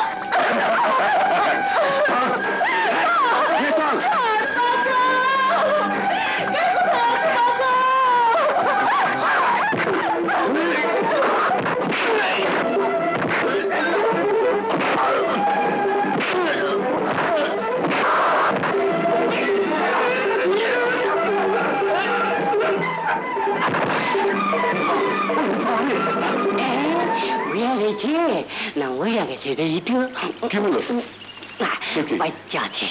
Ha ha ha! না হইয়া গেছে রে ইটু কি হলো বাচ্চা আছে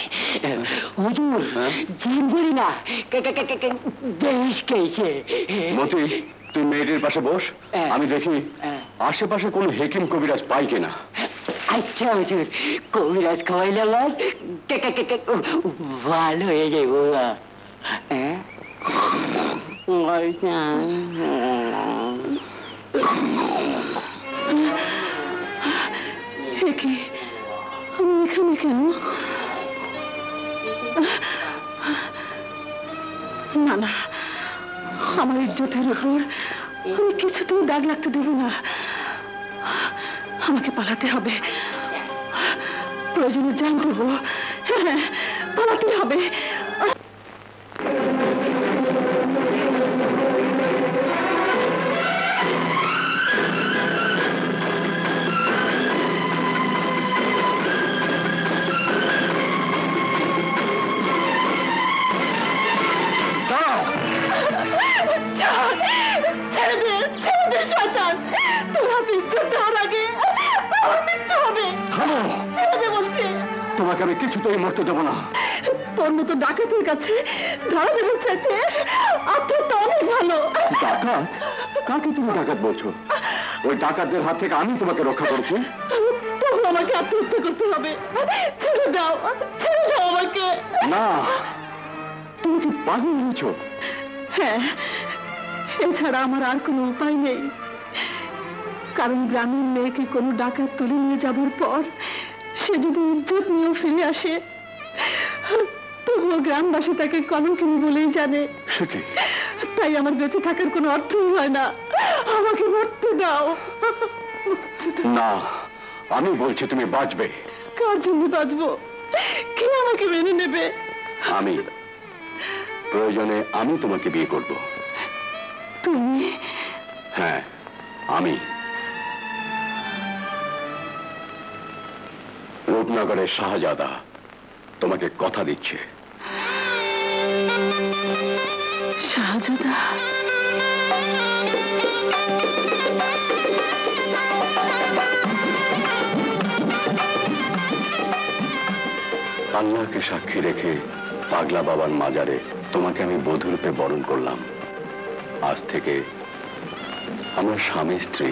হুজুর জিন ধরি না দেশ খেয়েছে মতি তুই মেয়েটির পাশে বস। আমি দেখি আশেপাশে কোনো হেকিম কবিরাজ পাই কিনা? আচ্ছা হুজুর কবিরাজ খাওয়াইলে আমার ভালো হয়ে যায় বাবা। হ্যাঁ কি আমি এখানে কেন? না না, আমার ইজ্জতের উপর আমি কিছুতেই দাগ লাগতে দেব না। আমাকে পালাতে হবে। প্রয়োজনে জান করব হ্যাঁ পালাতে হবে। তোমাকে আমি কিছুতেই মরতে দেবো না। তোর মতো ডাকাতের কাছে ধরা দেবে চাইতে অনেক ভালো। ডাকাত? কাকে তুমি ডাকাত বলছো? ওই ডাকাতদের হাত থেকে আমি তোমাকে রক্ষা করছি। তবু আমাকে আত্মহত্যা করতে হবে। ছেড়ে দাও ছেড়ে দাও আমাকে। না তুমি কি পাগল হয়েছ? হ্যাঁ এছাড়া আমার আর কোনো উপায় নেই। কারণ গ্রামের মেয়েকে কোনো ডাকাত তুলে নিয়ে যাবার পর সে যদি উদ্যোগ নিয়েও ফিরে আসে তবুও গ্রামবাসী তাকে কলঙ্কিনী বলেই জানে। তাই আমার বেঁচে থাকার কোনো অর্থই হয় না। আমাকে মরতে দাও। না আমি বলছি তুমি বাঁচবে। কার জন্য বাঁচবো? কে আমাকে মেনে নেবে? আমি। প্রয়োজনে আমি তোমাকে বিয়ে করব। তুমি? হ্যাঁ আমি। রূপনগরের শাহজাদা তোমাকে কথা দিচ্ছে। শাহজাদা? আল্লাহকে সাক্ষী রেখে পাগলা বাবার মাজারে তোমাকে আমি বধূরূপে বরণ করলাম। আজ থেকে আমরা স্বামী স্ত্রী।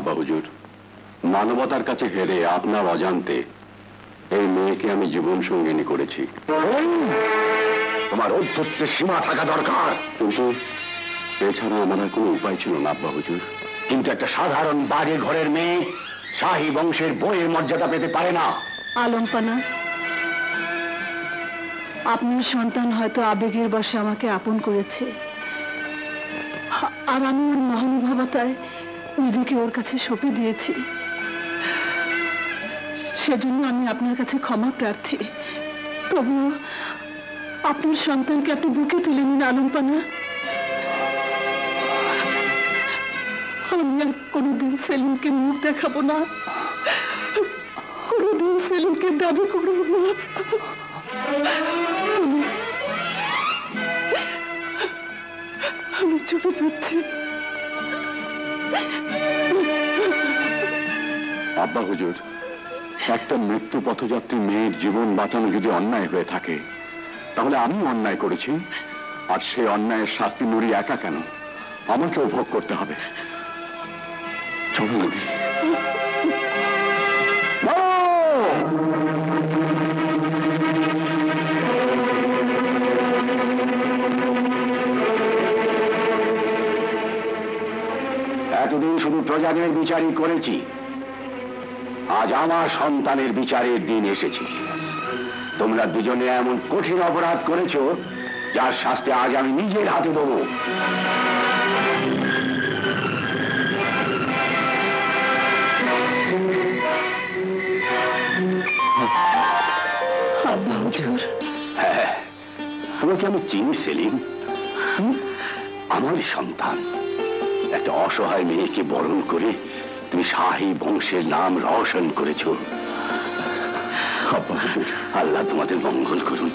আব্বা হুজুর মানবতার কাছে হেরে আপনার অজান্তে এই মেয়েকে আমি জীবন সঙ্গিনী করেছি। তোমার ঔদ্ধত্যের সীমা থাকা দরকার। কিন্তু এছাড়া আমার আর কোনো উপায় ছিল না আব্বা হুজুর কিন্তু একটা সাধারণ বাড়ি ঘরের মেয়ে শাহী বংশের বইয়ের মর্যাদা পেতে পারে না। আলম্পনা আপনার সন্তান হয়তো আবেগের বশে আমাকে আপন করেছে। আর আমি ওর মহানুভবতায় নিজেকে ওর কাছে সঁপে দিয়েছি। সেজন্য আমি আপনার কাছে ক্ষমা প্রার্থী। তবুও আপনার সন্তানকে আপনি বুকে তুলে নিন আলম্পনা। আমি আর কোনোদিন সেলিমকে মুখ দেখাবো না। কোনোদিন সেলিমকে দাবি করব না। আমি- চলে যাচ্ছি আব্বা হুজুর, একটা মৃত্যু পথযাত্রী মেয়ের জীবন বাঁচানো যদি অন্যায় হয়ে থাকে, তাহলে আমি অন্যায় করেছি। আর সেই অন্যায়ের শাস্তি নুরি একা কেন? আমাকে ভোগ করতে হবে। চলো এতদিন শুধু প্রজাদের বিচারই করেছি। আজ আমার সন্তানের বিচারের দিন এসেছে। তোমরা দুজনে এমন কঠিন অপরাধ করেছ যার শাস্তি আজ আমি নিজের হাতে দেবো। হ্যাঁ তোমাকে আমি চিনি সেলিম। আমার সন্তান। একটা অসহায় মেয়েকে বরণ করে তুমি শাহী বংশের নাম রওশন করেছ। আল্লাহ তোমাদের মঙ্গল করুন।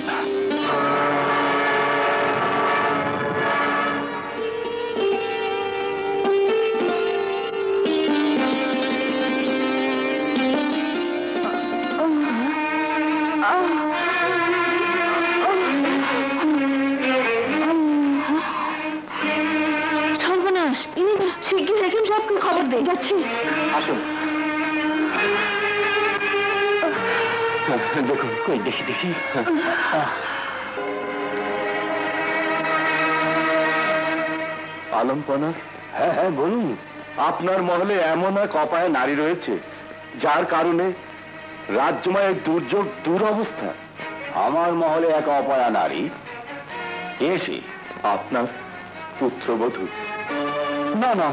যাচ্ছি আসুন। দেখুন কই দেখি দেখি। আলম্পনা হ্যাঁ হ্যাঁ বলুন। আপনার মহলে এমন এক অপায় নারী রয়েছে যার কারণে রাজ্যময়ের দুর্যোগ দুরবস্থা। আমার মহলে এক অপয়া নারী এসে আপনার পুত্রবধূ। না না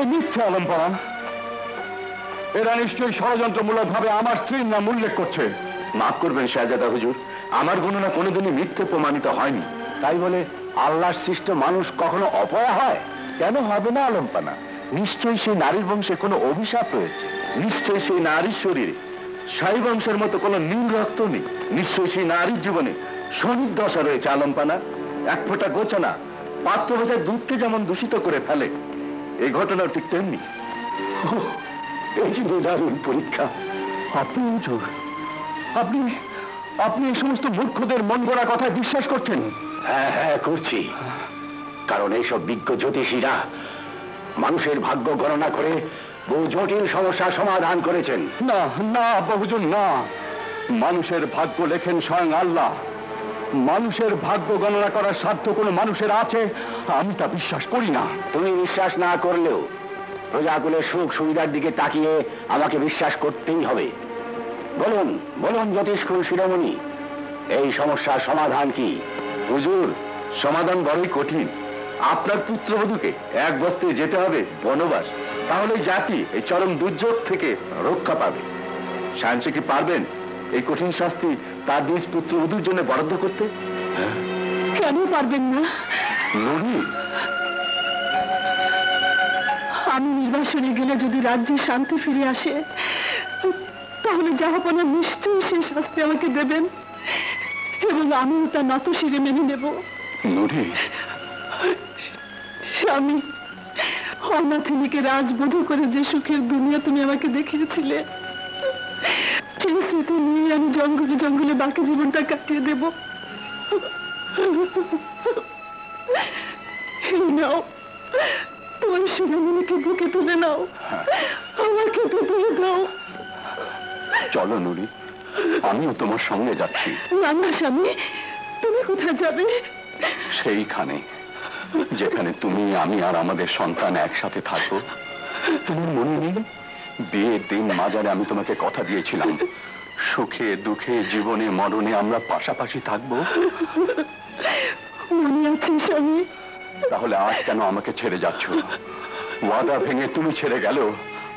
এ মিথ্যে আলম্পনা এরা নিশ্চয়ই ষড়যন্ত্রমূলক ভাবে আমার স্ত্রীর নাম উল্লেখ করছে। মাফ করবেন শাহজাদা হুজুর। আমার গণনা কোনোদিনই মিথ্যে প্রমাণিত হয়নি। তাই বলে আল্লাহর সৃষ্ট মানুষ কখনো অপয়া হয়? কেন হবে না আলম্পানা নিশ্চয়ই সেই নারীর বংশে কোনো অভিশাপ রয়েছে। নিশ্চয়ই সেই নারীর শরীরে সাই বংশের মতো কোনো নীল রক্ত নেই। নিশ্চয়ই সেই নারীর জীবনে শনির দশা রয়েছে আলম্পানা এক ফোঁটা গোচনা পাত্র দুধকে যেমন দূষিত করে ফেলে এই ঘটনাও ঠিক তেমনি। এই পরীক্ষা। আপনি হুজুর আপনি আপনি এই সমস্ত মূর্খদের মন গড়া কথায় বিশ্বাস করছেন? হ্যাঁ হ্যাঁ করছি। কারণ এইসব বিজ্ঞ জ্যোতিষীরা মানুষের ভাগ্য গণনা করে বহু জটিল সমস্যার সমাধান করেছেন। না না বহুজন না। মানুষের ভাগ্য লেখেন স্বয়ং আল্লাহ। মানুষের ভাগ্য গণনা করার সাধ্য কোনো মানুষের আছে? আমি তা বিশ্বাস করি না। তুমি বিশ্বাস না করলেও প্রজাকুলের সুখ সুবিধার দিকে তাকিয়ে আমাকে বিশ্বাস করতেই হবে। বলুন বলুন জ্যোতিষ্কুল শিরোমণি এই সমস্যার সমাধান কি? হুজুর সমাধান বড়ই কঠিন। আপনার পুত্রবধূকে এক বস্তে যেতে হবে বনবাস। তাহলে জাতি এই চরম দুর্যোগ থেকে রক্ষা পাবে। সায়েন্সে কি পারবেন? এই কঠিন শাস্তি তার নিজ পুত্রবধূর জন্য বরাদ্দ করতে? কেন পারবেন না? আমি নির্বাসনে গেলে যদি রাজ্যে শান্তি ফিরে আসে তাহলে জাহাপনা নিশ্চয়ই সে শাস্তি আমাকে দেবেন এবং আমিও তা নত শিরে মেনে নেব। নুরি স্বামী অনাথিনীকে রাজবধূ করে যে সুখের দুনিয়া তুমি আমাকে দেখিয়েছিলে সেই নিয়ে আমি জঙ্গলে জঙ্গলে বাকি জীবনটা কাটিয়ে দেব। নাও তোমার শিরোমণিকে বুকে তুলে নাও আমাকে তুলে দাও। চলো নুরি আমিও তোমার সঙ্গে যাচ্ছি। না না স্বামী তুমি কোথায় যাবে? সেইখানে যেখানে তুমি আমি আর আমাদের সন্তান একসাথে থাকব। তোমার মনে নেই? বিয়ের দিন মাজারে আমি তোমাকে কথা দিয়েছিলাম। সুখে দুঃখে জীবনে মরণে আমরা পাশাপাশি থাকব। মনে তাহলে আজ কেন আমাকে ছেড়ে যাচ্ছ? ওয়াদা ভেঙে তুমি ছেড়ে গেল।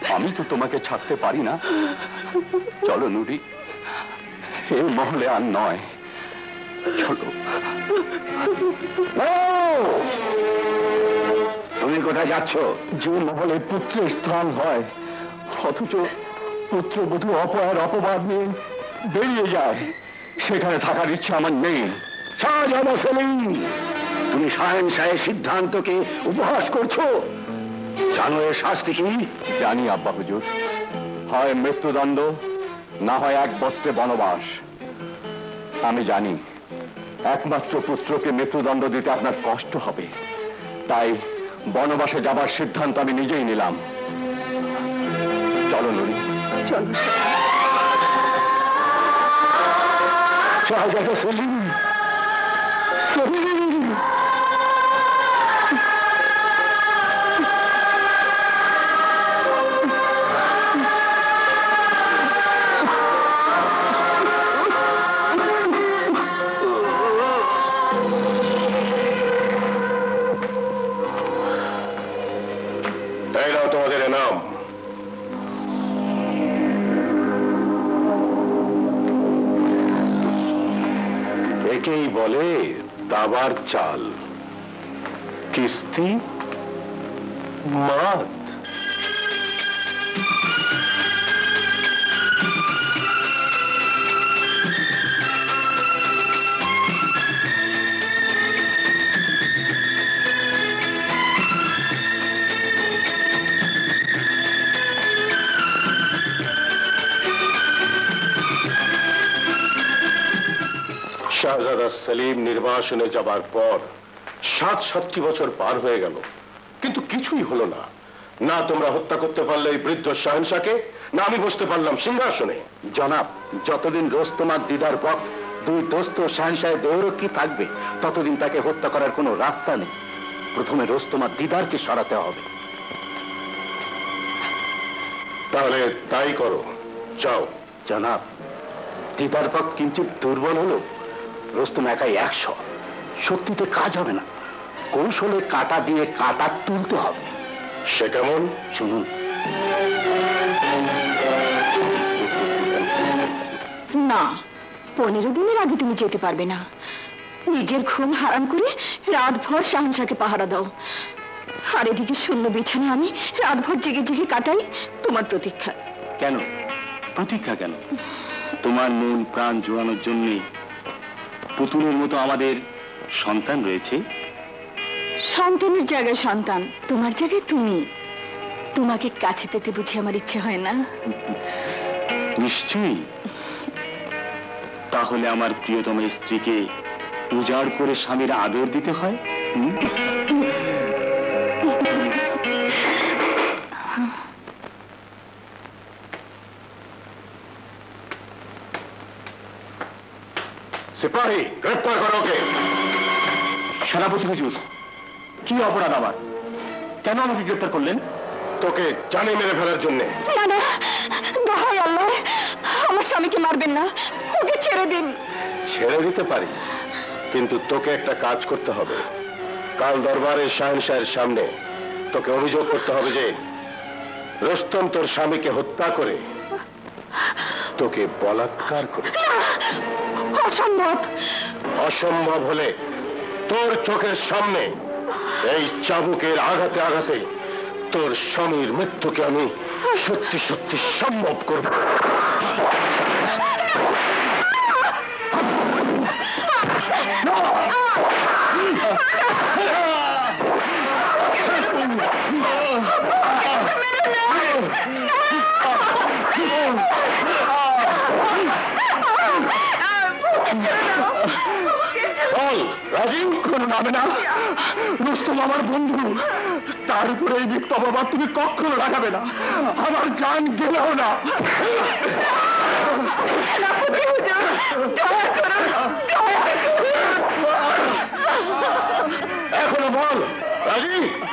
আমি তো তোমাকে ছাড়তে পারি না। চলো নুরি। এই মহলে আর নয়। চলো। তুমি কোথায় যাচ্ছ? যে মহলে পুত্রের স্থান হয় অথচ পুত্রবধূ অপয়ার অপবাদ নিয়ে বেরিয়ে যায়। সেখানে থাকার ইচ্ছা আমার নেই। তুমি সায়েন সাহের সিদ্ধান্তকে উপহাস করছ। জানো এর শাস্তি কি? জানি, আব্বা হুজুর। হয় মৃত্যুদণ্ড, না হয় এক বস্ত্রে বনবাস। আমি জানি, একমাত্র পুত্রকে মৃত্যুদণ্ড দিতে আপনার কষ্ট হবে। তাই বনবাসে যাবার সিদ্ধান্ত আমি নিজেই নিলাম। চলো, নুরি। চলো। শাহজাদা সেলিম সেলিম একেই বলে দাবার চাল। কিস্তি? মাত শাহজাদা সেলিম নির্বাসনে যাবার পর সাত সাতটি বছর পার হয়ে গেল। কিন্তু কিছুই হলো না। না তোমরা হত্যা করতে পারলে এই বৃদ্ধ শাহেনশাকে না আমি বসতে পারলাম সিংহাসনে। জনাব যতদিন রোস্তমার দিদার পথ দুই দোস্ত শাহসাহেব দৌরক্ষী থাকবে ততদিন তাকে হত্যা করার কোনো রাস্তা নেই। প্রথমে রোস্তমার দিদারকে সরাতে হবে। তাহলে তাই করো। যাও। জনাব দিদার পথ কিঞ্চিত দুর্বল হলো। রোস্তম একাই একশো। শক্তিতে কাজ হবে না। কৌশলে কাটা দিয়ে কাটা তুলতে হবে। সে কেমন? শুনুন। না পনেরো দিনের আগে তুমি যেতে পারবে না। নিজের ঘুম হারাম করে রাতভর শাহনশাকে পাহারা দাও। আর এদিকে শূন্য বিছানা আমি রাতভর জেগে জেগে কাটাই তোমার প্রতীক্ষা। কেন? প্রতীক্ষা কেন? তোমার মন প্রাণ জোড়ানোর জন্যে পুতুলের মতো আমাদের সন্তান রয়েছে। সন্তানের জায়গায় সন্তান তোমার জায়গায় তুমি। তোমাকে কাছে পেতে বুঝি আমার ইচ্ছে হয় না? নিশ্চয়ই। তাহলে আমার প্রিয়তম স্ত্রীকে উজাড় করে স্বামীর আদর দিতে হয়? সিপাহী গ্রেপ্তার করো ওকে। সেনাপতি হুজুর কি অপরাধ আমার কেন আমাকে গ্রেপ্তার করলেন? তোকে জানে মেরে ফেলার জন্যে। না না দোহাই আল্লাহ আমার স্বামীকে মারবেন না ওকে ছেড়ে দিন। ছেড়ে দিতে পারি কিন্তু তোকে একটা কাজ করতে হবে। কাল দরবারে শাহেনশাহের সামনে তোকে অভিযোগ করতে হবে যে রস্তম তোর স্বামীকে হত্যা করে তোকে বলাৎকার করে অসম্ভব। অসম্ভব হলে তোর চোখের সামনে এই চাবুকের আঘাতে আঘাতে তোর স্বামীর মৃত্যুকে আমি সত্যি সত্যি সম্ভব করব। বল রাজীব। কোনো নামে না। রুস্তম আমার বন্ধু। তার উপরে এই মিথ্যা বাবা তুমি কখনো লাগাবে না। আমার জান গেলেও না। এখনও বল রাজীব।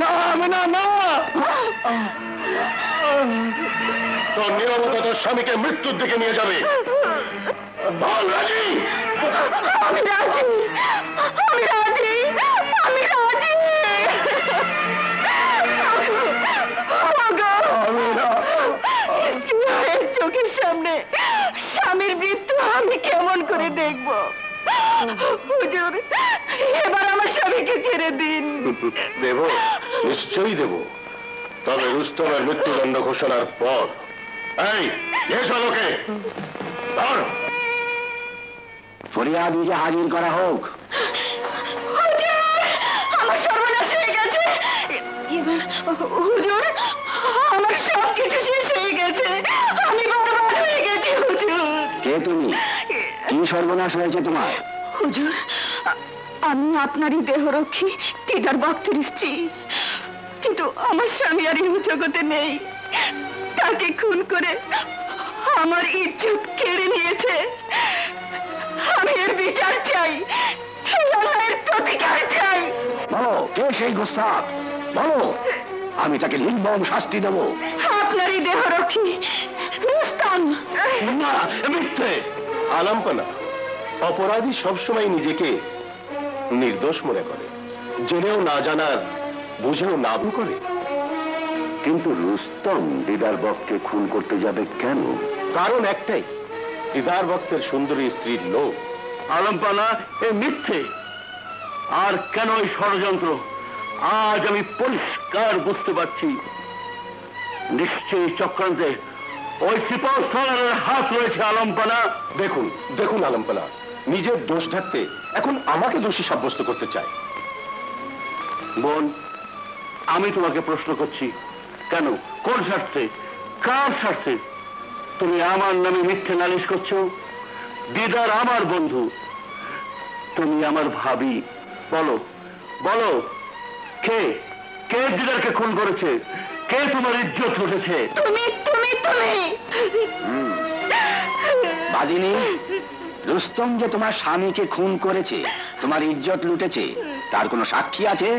না না না। তোর নিরবতা তোর স্বামীকে মৃত্যুর দিকে নিয়ে যাবে। বল রাজীব আমি রাজি। আমি রাজি। আমি রাজি। চোখের সামনে? স্বামীর মৃত্যু আমি কেমন করে দেখব? হুজুর এবার আমার স্বামীকে ছেড়ে দিন। দেব নিশ্চয়ই দেব। তবে রুস্তমের মৃত্যুদণ্ড ঘোষণার পর এই এসো লোকে। ধর। ফরিয়াদিকে হাজির করা হোক। আমার সর্বনাশ হয়ে গেছে। এবার হুজুর আমার সব কিছু শেষ হয়ে গেছে। আমি বরবাদ হয়ে গেছি হুজুর। কে তুমি? কি সর্বনাশ হয়েছে তোমার? হুজুর আমি আপনারই দেহরক্ষী দিদার ভক্তের স্ত্রী। কিন্তু আমার স্বামী আর এই জগতে নেই। তাকে খুন করে আমার ইজ্জত কেড়ে নিয়েছে। আমি এর বিচার চাই। এই অন্যায়ের প্রতিকার চাই। বলো কে সেই বলো আমি তাকে নির্মম শাস্তি দেবো। দেহরক্ষী রুস্তাম না মিথ্যে। আলাম্পনা অপরাধী সবসময় নিজেকে নির্দোষ মনে করে। জেনেও না জানার বুঝেও না করে। কিন্তু রুস্তম দিদার বককে খুন করতে যাবে কেন? কারণ একটাই দিদার ভক্তের সুন্দরী স্ত্রীর লোক আলম্পানা এ মিথ্যে। আর কেন এই ষড়যন্ত্র? আজ আমি পরিষ্কার বুঝতে পারছি। নিশ্চয়ই চক্রান্তে ওই সিপাহ সালারের হাত রয়েছে আলম্পানা। দেখুন দেখুন আলম্পনা নিজের দোষ ঢাকতে এখন আমাকে দোষী সাব্যস্ত করতে চায়। বোন আমি তোমাকে প্রশ্ন করছি। কেন? কোন স্বার্থে? কার স্বার্থে? তুমি আমার নামে মিথ্যে নালিশ করছ? দিদার আমার বন্ধু। তুমি আমার ভাবি। বলো বলো কে? কে দিদারকে খুন করেছে? কে তোমার ইজ্জত উঠেছে তুমি তুমি তুমি! বাদিনী রুস্তম যে তোমার স্বামীকে খুন করেছে তোমার ইজ্জত লুটেছে তার কোনো সাক্ষী আছে?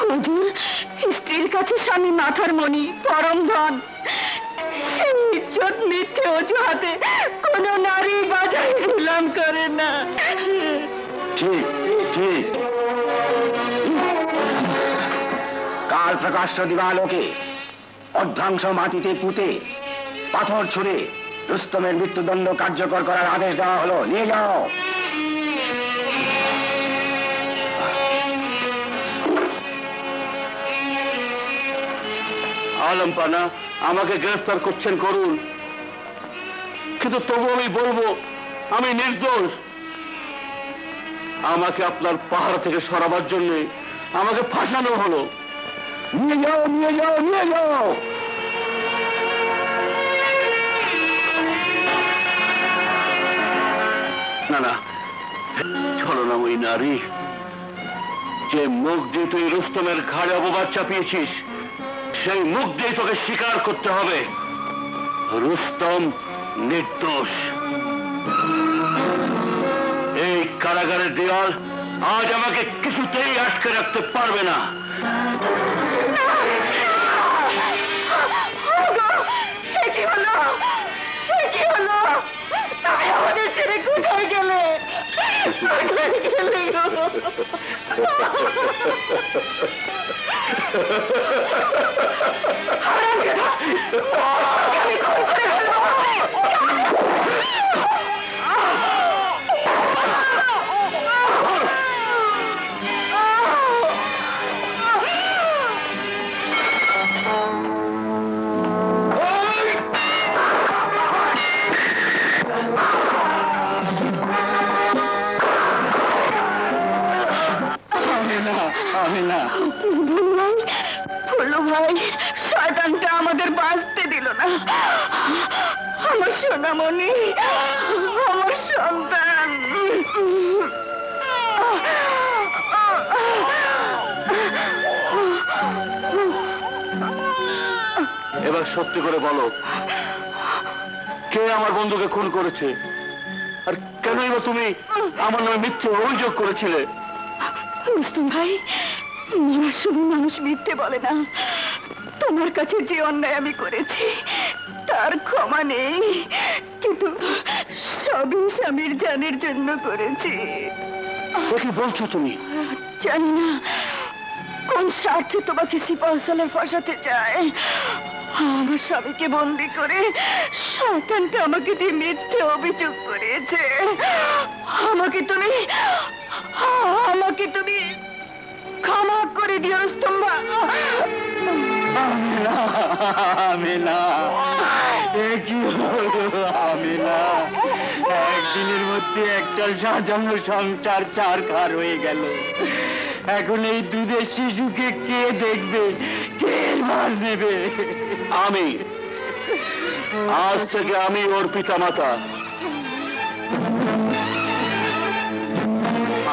হুজুর, স্ত্রীর কাছে স্বামী মাথার মণি, পরম ধন। নির্জত নারী বাজারে গুলাম করে না। ঠিক ঠিক। কাল প্রকাশ্য দিবালোকে অর্ধাংশ মাটিতে পুঁতে পাথর ছুঁড়ে রুস্তমের মৃত্যুদণ্ড কার্যকর করার আদেশ দেওয়া হলো। নিয়ে যাও। আলম পানা, আমাকে গ্রেফতার করছেন করুন। কিন্তু তবু আমি বলব, আমি নির্দোষ। আমাকে আপনার পাহাড় থেকে সরাবার জন্য আমাকে ফাঁসানো হলো। নিয়ে যাও নিয়ে যাও নিয়ে যাও। না না ছলনা ওই নারী। যে মুখ দিয়ে তুই রুস্তমের ঘাড়ে অপবাদ চাপিয়েছিস সেই মুখ দিয়ে তোকে স্বীকার করতে হবে। রুস্তম নির্দোষ। এই কারাগারের দেওয়াল আজ আমাকে কিছুতেই আটকে রাখতে পারবে না। আমাদের ছেড়ে কোথায় গেলে? আমার সোনামণি আমার সন্তান। এবার সত্যি করে বলো কে আমার বন্ধুকে খুন করেছে? আর কেনই বা তুমি আমার নামে মিথ্যে অভিযোগ করেছিলে? মুসলিম ভাই শুধু মানুষ মিথ্যে বলে না। তোমার কাছে যে অন্যায় আমি করেছি তার ক্ষমা নেই। কিন্তু সবই স্বামীর জানের জন্য করেছি। কি বলছো তুমি? জানি না কোন স্বার্থে তোমাকে ফাঁসাতে চায়। আমার স্বামীকে বন্দি করে শয়তানটা আমাকে দিয়ে মিথ্যে অভিযোগ করেছে। আমাকে তুমি আমাকে তুমি ক্ষমা করে দিও স্তম্ভা। আমি না এ কি হলো আমি না একদিনের মধ্যে একটা সাজানো সংসার চার খার হয়ে গেল। এখন এই দুধের শিশুকে কে দেখবে? কে মার নেবে আমি। আজ থেকে আমি ওর পিতা মাতা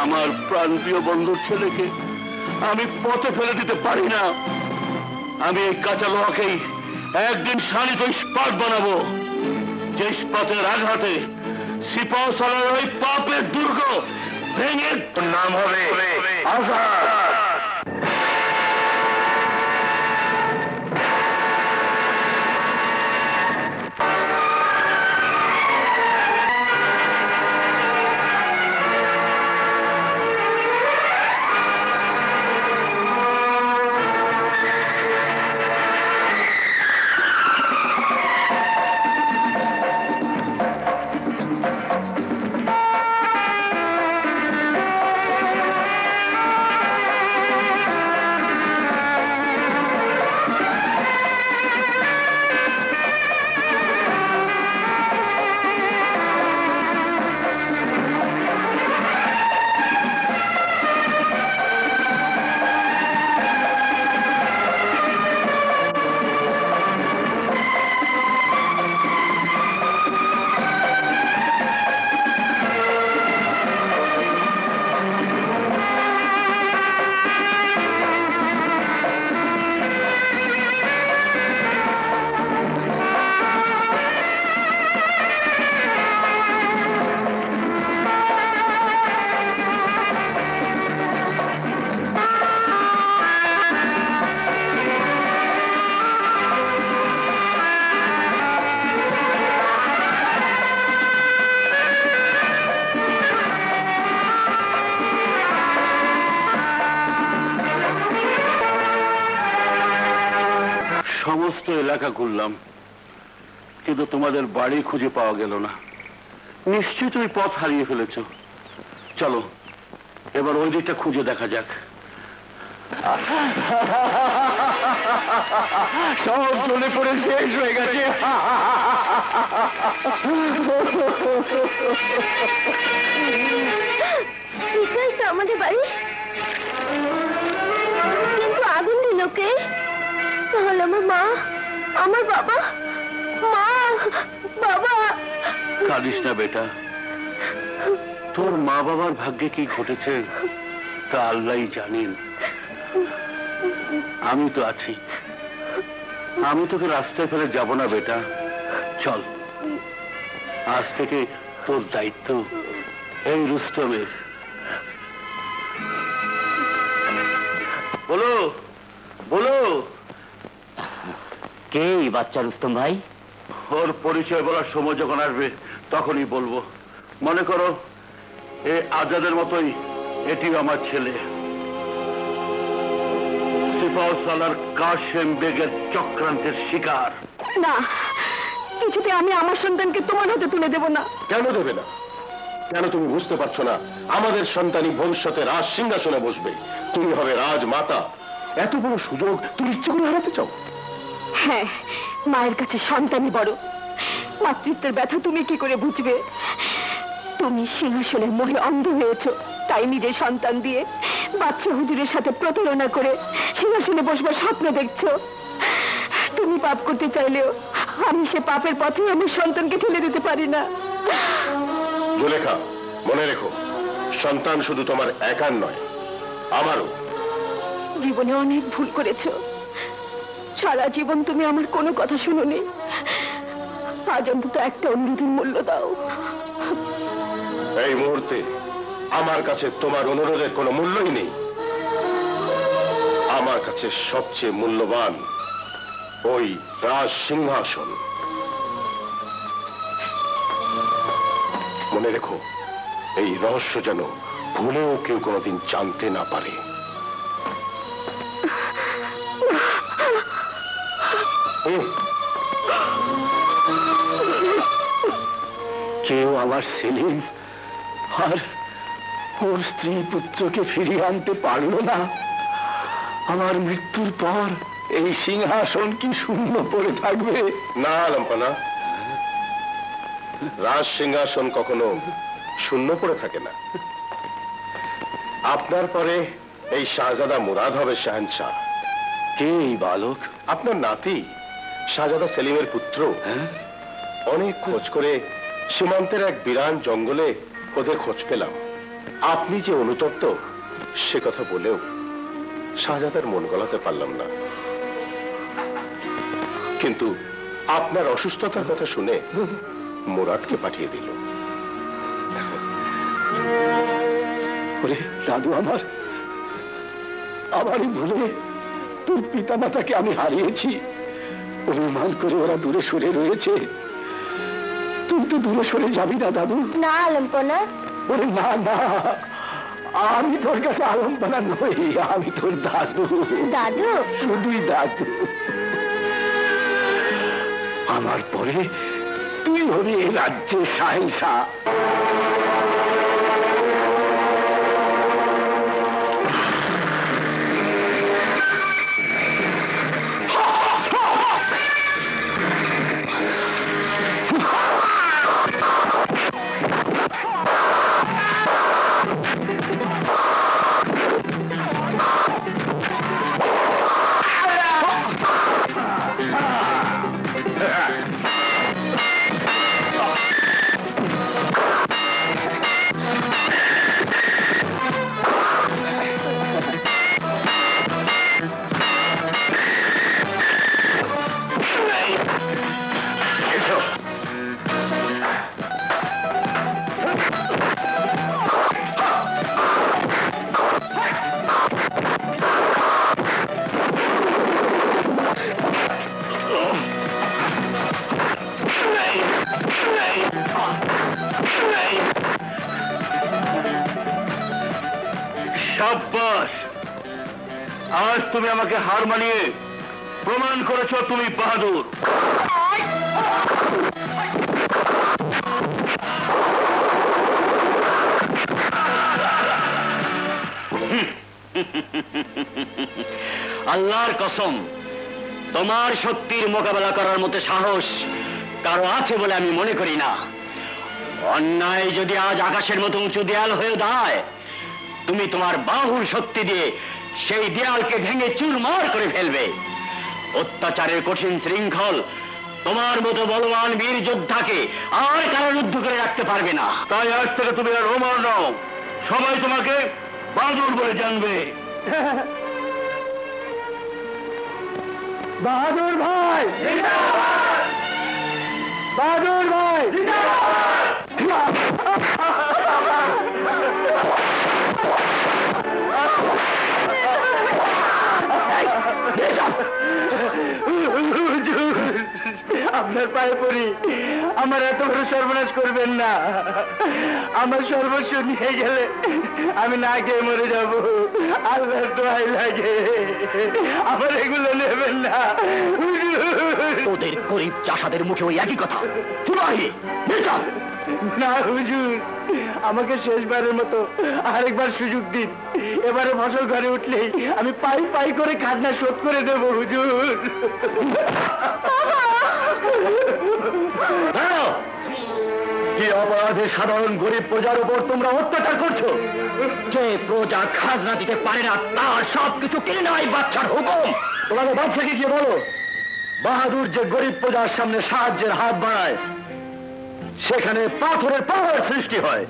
আমার প্রাণপ্রিয় বন্ধুর ছেলেকে আমি পথে ফেলে দিতে পারি না। আমি এই কাঁচা লোহাকেই একদিন শানিত ইস্পাত বানাবো। যে ইস্পাতের আঘাতে সিপাহ সিপাহসালার ওই পাপের দুর্গ ভেঙে নাম হবে। আজাদ। এলাকা ঘুরলাম কিন্তু তোমাদের বাড়ি খুঁজে পাওয়া গেল না। নিশ্চয়ই তুমি পথ হারিয়ে ফেলেছ। চলো এবার ওই দিকটা খুঁজে দেখা যাক। সব চলে পড়ে শেষ হয়ে গেছে। আমাদের বাড়ি। কিন্তু আগুন দিল কে? তাহলে আমার মা আমার বাবা, মা, বাবা। কাঁদিস না বেটা। তোর মা বাবার ভাগ্যে কি ঘটেছে, তা আল্লাহই জানেন। আমি তো আছি। আমি তোকে রাস্তায় ফেলে যাব না বেটা। চল। আজ থেকে তোর দায়িত্ব এই রুস্তমের। বলো বলো। কে এই বাচ্চা রুস্তম ভাই? ওর পরিচয় বলার সময় যখন আসবে তখনই বলব। মনে করো এ আজাদের মতোই এটিও আমার ছেলে। কাশেম বেগের চক্রান্তের শিকার। না কিছুতে আমি আমার সন্তানকে তোমার হাতে তুলে দেব না। কেন দেবে না? কেন তুমি বুঝতে পারছ না? আমাদের সন্তানই ভবিষ্যতে রাজ সিংহাসনে বসবে। তুমি হবে রাজমাতা। এত বড় সুযোগ তুমি ইচ্ছে করে হারাতে চাও? হ্যাঁ মায়ের কাছে সন্তানই বড়। মাতৃত্বের ব্যথা তুমি কি করে বুঝবে? তুমি সিংহাসনের মোহে অন্ধ হয়েছ তাই নিজের সন্তান দিয়ে বাচ্চা হুজুরের সাথে প্রতারণা করে সিংহাসনে বসবার স্বপ্ন দেখছ। তুমি পাপ করতে চাইলেও আমি সে পাপের পথে আমার সন্তানকে ঠেলে দিতে পারি না। জুলেখা মনে রেখো সন্তান শুধু তোমার একার নয় আমারও। জীবনে অনেক ভুল করেছ। সারা জীবন তুমি আমার কোনো কথা শুনোনি। আজ অন্তত একটা অনুরোধের মূল্য দাও। এই মুহূর্তে আমার কাছে তোমার অনুরোধের কোনো মূল্যই নেই। আমার কাছে সবচেয়ে মূল্যবান ওই রাজ সিংহাসন মনে রেখো, এই রহস্য যেন ভুলেও কেউ কোনোদিন জানতে না পারে। কেউ আমার সেলিম আর ওর স্ত্রী পুত্রকে ফিরিয়ে আনতে পারল না। আমার মৃত্যুর পর এই সিংহাসন কি শূন্য পড়ে থাকবে? না লম্পনা। রাজ সিংহাসন কখনো শূন্য পড়ে থাকে না। আপনার পরে এই শাহজাদা মুরাদ হবে শাহেনশাহ কে এই বালক? আপনার নাতি। শাহজাদা সেলিমের পুত্র হ্যাঁ? অনেক খোঁজ করে সীমান্তের এক বিরান জঙ্গলে ওদের খোঁজ পেলাম। আপনি যে অনুতপ্ত সে কথা বলেও শাহজাদার মন গলাতে পারলাম না। কিন্তু আপনার অসুস্থতার কথা শুনে মুরাদকে পাঠিয়ে দিল। ওরে দাদু আমার আমারই ভুলে তোর পিতা মাতাকে আমি হারিয়েছি। অভিমান করে ওরা দূরে সরে রয়েছে। তুই তো দূরে সরে যাবি না দাদু। না আলম্পনা। ওরে না না। আমি তোর কাছে আলম্পনা নই আমি তোর দাদু। দাদু? শুধুই দাদু। আমার পরে তুই হবি এই রাজ্যের সাহেসা। হার মানিয়ে প্রমাণ করেছ তুমি বাহাদুর। আল্লাহর কসম, তোমার শক্তির মোকাবেলা করার মতো সাহস কারও আছে বলে আমি মনে করি না। অন্যায় যদি আজ আকাশের মতো উঁচু দেয়াল হয়ে দাঁড়ায়, তুমি তোমার বাহুর শক্তি দিয়ে সেই দেয়ালকে ভেঙে চুরমার করে ফেলবে। অত্যাচারের কঠিন শৃঙ্খল তোমার মতো বলবান বীর যোদ্ধাকে আর কারারুদ্ধ করে রাখতে পারবে না। তাই আজ থেকে তুমি আর রোমার নও। সবাই তোমাকে বাদুর বলে জানবে। বাহাদুর ভাই! বাহাদুর ভাই! আপনার পায়ে পড়ি। আমার এত বড় সর্বনাশ করবেন না। আমার সর্বস্ব নিয়ে গেলে আমি না খেয়ে মরে যাব। আল্লাহর দোয়াই লাগে। আমার এগুলো নেবেন না। ওদের গরিব চাষাদের মুখে ওই একই কথা। চুরাহি না হুজুর আমাকে শেষবারের মতো আরেকবার সুযোগ দিন। এবারে ফসল ঘরে উঠলেই আমি পাই পাই করে খাজনা শোধ করে দেবো হুজুর। কি অপরাধে সাধারণ গরিব প্রজার উপর তোমরা অত্যাচার করছ? যে প্রজা খাজনা দিতে পারে না তার সব কিছু কিনে নেওয়াই বাচ্চার হুকুম। তোমাকে বাচ্চাকে কি বলো বাহাদুর যে গরিব প্রজার সামনে সাহায্যের হাত বাড়ায় সেখানে পাথরের পাহাড় সৃষ্টি হয়।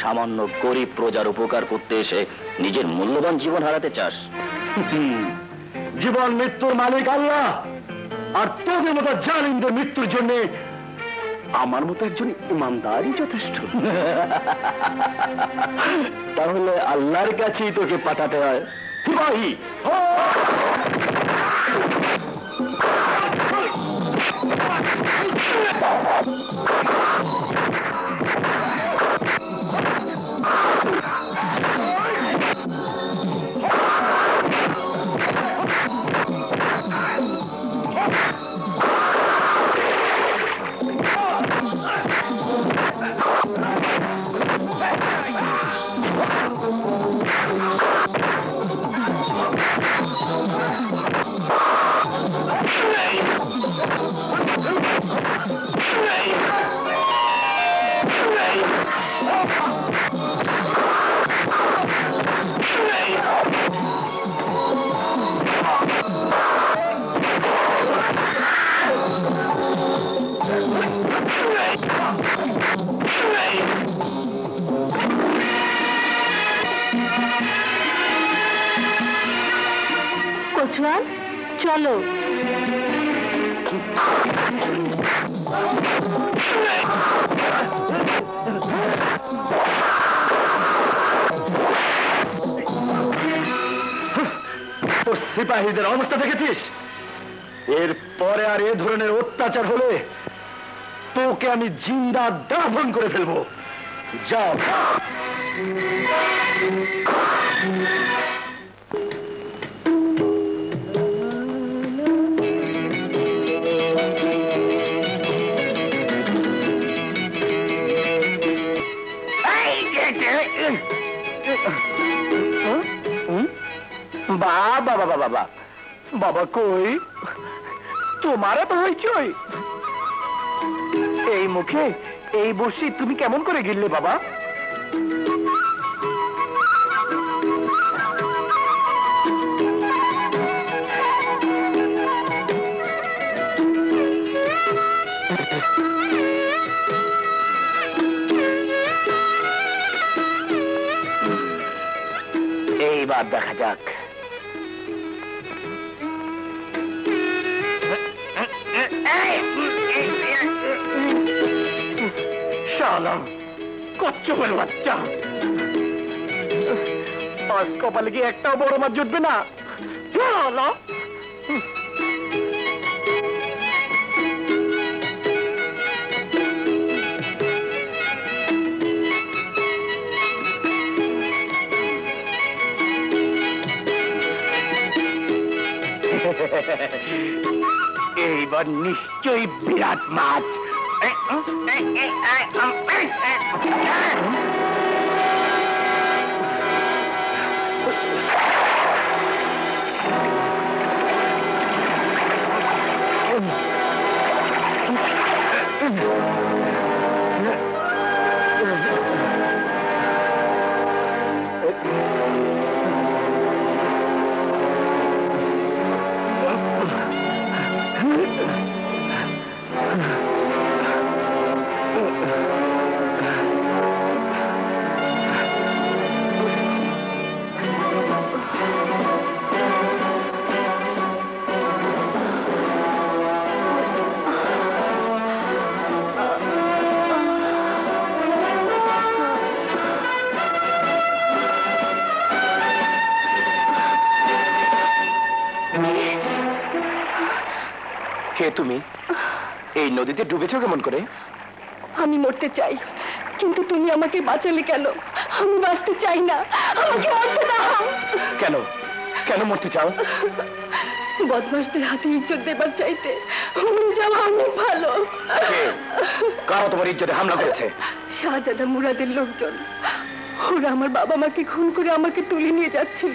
সামান্য গরিব প্রজার উপকার করতে এসে নিজের মূল্যবান জীবন হারাতে চাস। জীবন মৃত্যুর মালিক আল্লাহ। আর তোদের মতো জালিমদের মৃত্যুর জন্য আমার মতো একজন ইমানদারই যথেষ্ট। তাহলে আল্লাহর কাছেই তোকে পাঠাতে হয়। সিপাহী! Come on! কচুয়ান চলো। সিপাহীদের অবস্থা দেখেছিস? এর পরে আর এ ধরনের অত্যাচার হলে তোকে আমি জিন্দা দাফন করে ফেলব। যাও বাবা বাবা বাবা বাবা। কই? তোমারও তো হইচই। এই মুখে এই বসি তুমি কেমন করে গিললে বাবা? এইবার দেখা যাক। শালা কচ্ছপের বাচ্চা। আজ কপালে কি একটাও বড় মাছ জুটবে না? শালা এইবার নিশ্চয়ই বিরাট মাছ কে নদীতে ডুবেছো কেমন করে? আমি মরতে চাই কিন্তু তুমি আমাকে বাঁচালে কেন? আমি বাঁচতে চাই না। আমাকে মরতে দাও। কেন? কেন মরতে চাও? বদমাসদের হাতে ইজ্জত দেবার চাইতে মরে যাওয়া অনেক ভালো? কারা তোমার ইজ্জতে হামলা করেছে? শাহজাদা মুরাদের লোকজন। ওরা আমার বাবা মাকে খুন করে আমাকে তুলে নিয়ে যাচ্ছিল।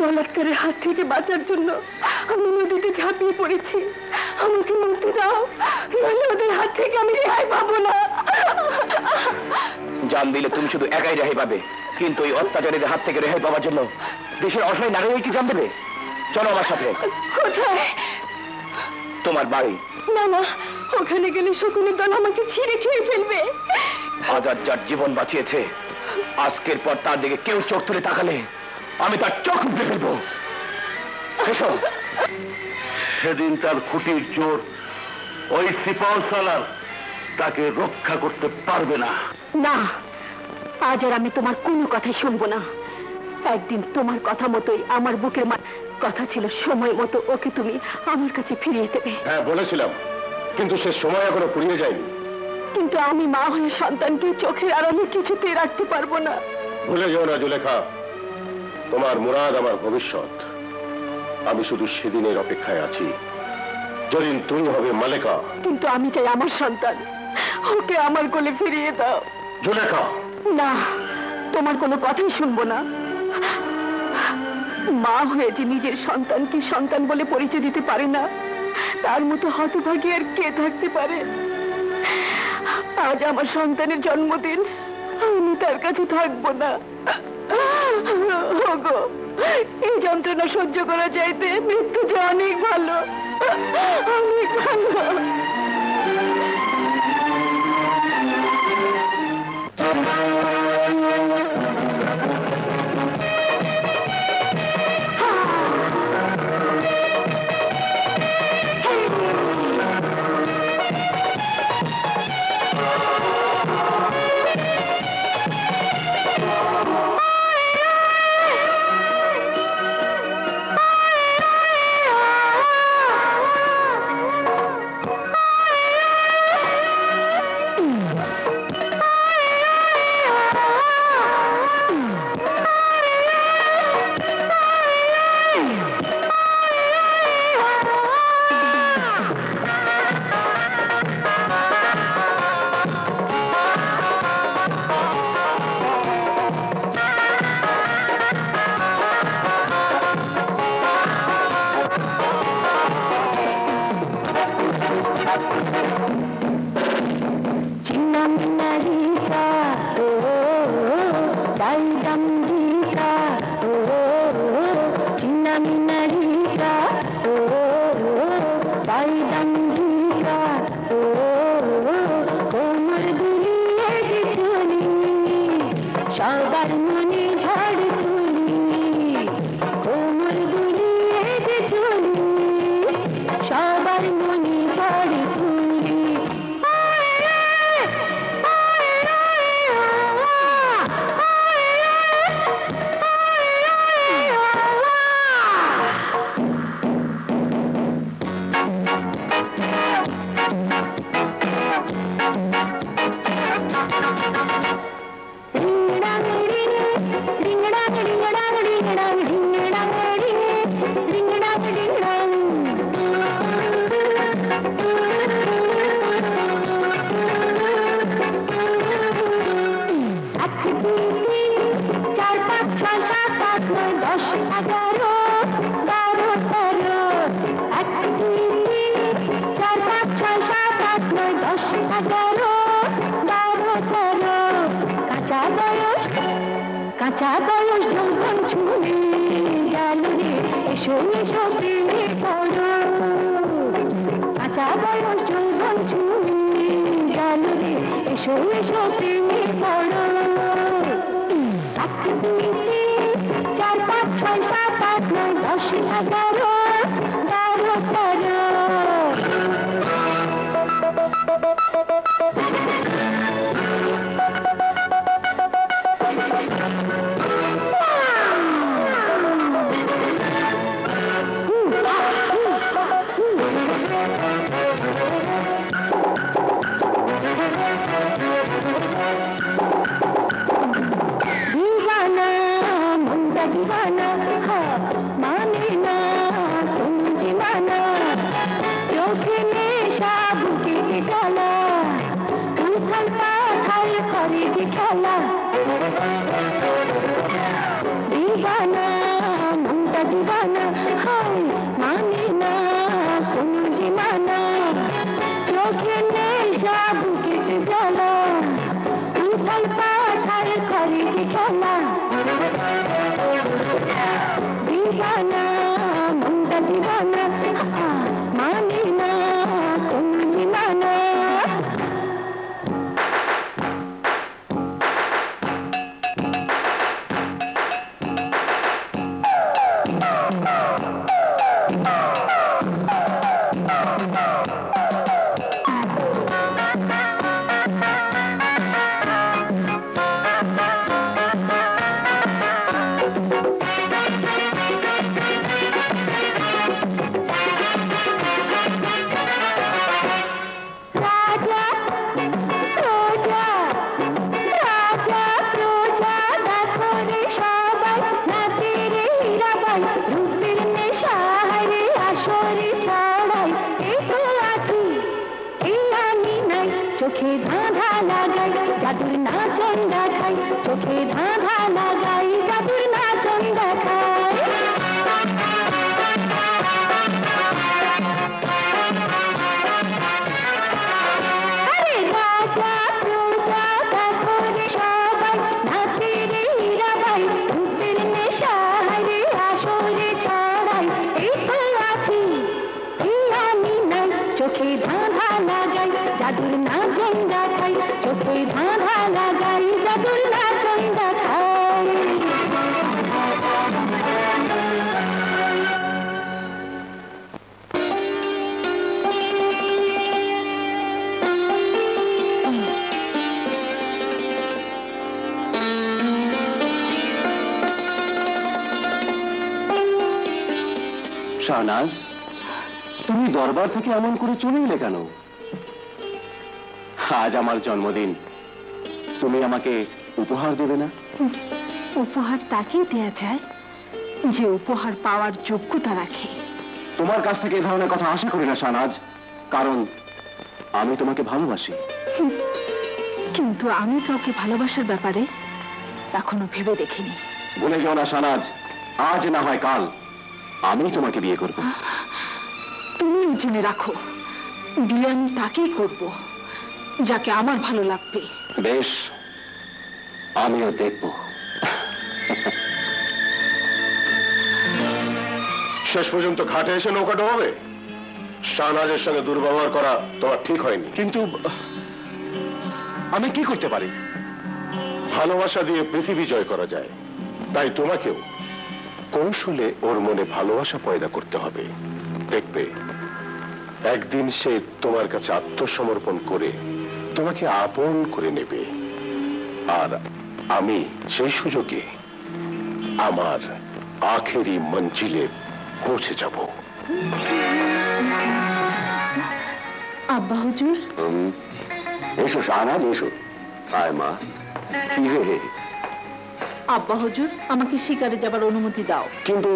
বলাৎকারের হাত থেকে বাঁচার জন্য আমি নদীতে ঝাঁপিয়ে পড়েছি। আমাকে মুক্তি দাও। নইলে ওদের হাত থেকে আমি রেহাই পাবো না। জান দিলে তুমি শুধু একাই রেহাই পাবে। কিন্তু ওই অত্যাচারীদের হাত থেকে রেহাই পাওয়ার জন্য দেশের অসহায় নারী কি জান দেবে? চলো আমার সাথে। কোথায়? তোমার বাড়ি। না না ওখানে গেলে শকুনের দল আমাকে ছিঁড়ে খেয়ে ফেলবে। আজাদ যার জীবন বাঁচিয়েছে আজকের পর তার দিকে কেউ চোখ তুলে তাকালে আমি তার চোখ উপড়ে ফেলব। এসো। সেদিন তার খুঁটির জোর ওই সিপাহ সালার তাকে রক্ষা করতে পারবে না। না আজ আর আমি তোমার কোনো কথাই শুনব না। একদিন তোমার কথা মতোই আমার বুকের মা কথা ছিল সময় মতো ওকে তুমি আমার কাছে ফিরিয়ে দেবে। হ্যাঁ বলেছিলাম কিন্তু সে সময় এখনও ফুরিয়ে যায়নি। কিন্তু আমি মা হয়ে সন্তানকে চোখের আড়ালে কিছুতেই রাখতে পারব না। ভুলে যেও না জুলেখা তোমার মুরাদ আমার ভবিষ্যৎ। আমি শুধু সেদিনের অপেক্ষায় আছি। যেদিন তুমি হবে মালেকা। কিন্তু আমি চাই আমার সন্তান। ওকে আমার কোলে ফিরিয়ে দাও। জুলেখা! না তোমার কোনো কথাই শুনব না। মা হয়ে যে নিজের সন্তানকে সন্তান বলে পরিচয় দিতে পারে না তার মতো হতভাগী আর কে থাকতে পারে? আজ আমার সন্তানের জন্মদিন আমি তার কাছে থাকব না। এই যন্ত্রণা সহ্য করা যাইতে মৃত্যু যে অনেক ভালো অনেক ভালো। এমন করে চলে এলে কেন? আজ আমার জন্মদিন। তুমি আমাকে উপহার দেবে না? উপহার তাকেই দেয়া যায় যে উপহার পাওয়ার যোগ্যতা রাখে। তোমার কাছ থেকে এ ধরনের কথা আশা করি না শাহনাজ কারণ আমি তোমাকে ভালোবাসি। কিন্তু আমি কাউকে ভালোবাসার ব্যাপারে এখনও ভেবে দেখিনি। বলে যাও না সানাজ আজ। না হয় কাল আমি তোমাকে বিয়ে করব। জেনে রাখো বিয়ে আমি তাকেই করব যাকে আমার ভালো লাগবে। বেশ আমিও দেখব। শেষ পর্যন্ত ঘাটে এসে নৌকা ডোবাবে? শাহনাজের সঙ্গে দুর্ব্যবহার করা তোমার ঠিক হয়নি। কিন্তু আমি কি করতে পারি? ভালোবাসা দিয়ে পৃথিবী জয় করা যায়। তাই তোমাকেও কৌশলে ওর মনে ভালোবাসা পয়দা করতে হবে। দেখবে একদিন সে তোমার কাছে আত্মসমর্পণ করে তোমাকে আপন করে নেবে। আর আমি সেই সুযোগে আমার আখেরি মঞ্জিলে পৌঁছে যাব। আব্বা হুজুর। এসো শাহনাজ এসো। আয় মা কি রে? আব্বা হুজুর আমাকে শিকারে যাবার অনুমতি দাও। কিন্তু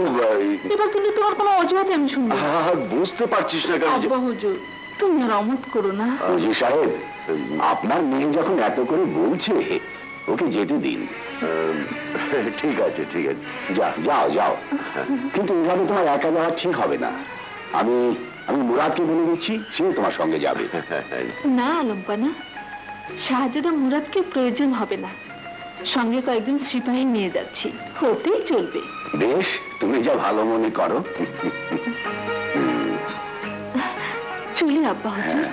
এবার কিন্তু তোমার কোনো অজুহাতে আমি শুনব বুঝতে পারছিস না কেন আব্বা হুজুর তুমি আর অমত করো না। জি সাহেব আপনার মেয়ে যখন এত করে বলছে ওকে যেতে দিন। ঠিক আছে ঠিক আছে। যা যাও যাও। কিন্তু এভাবে তোমার একা যাওয়া ঠিক হবে না। আমি আমি মুরাদকে বলে দিচ্ছি সে তোমার সঙ্গে যাবে। না আলম্পানা শাহজাদা মুরাদকে প্রয়োজন হবে না। সঙ্গে কয়েকজন সিপাহী নিয়ে যাচ্ছি। হতেই চলবে। বেশ তুমি যা ভালো মনে করো। চলি আব্বা হুজুর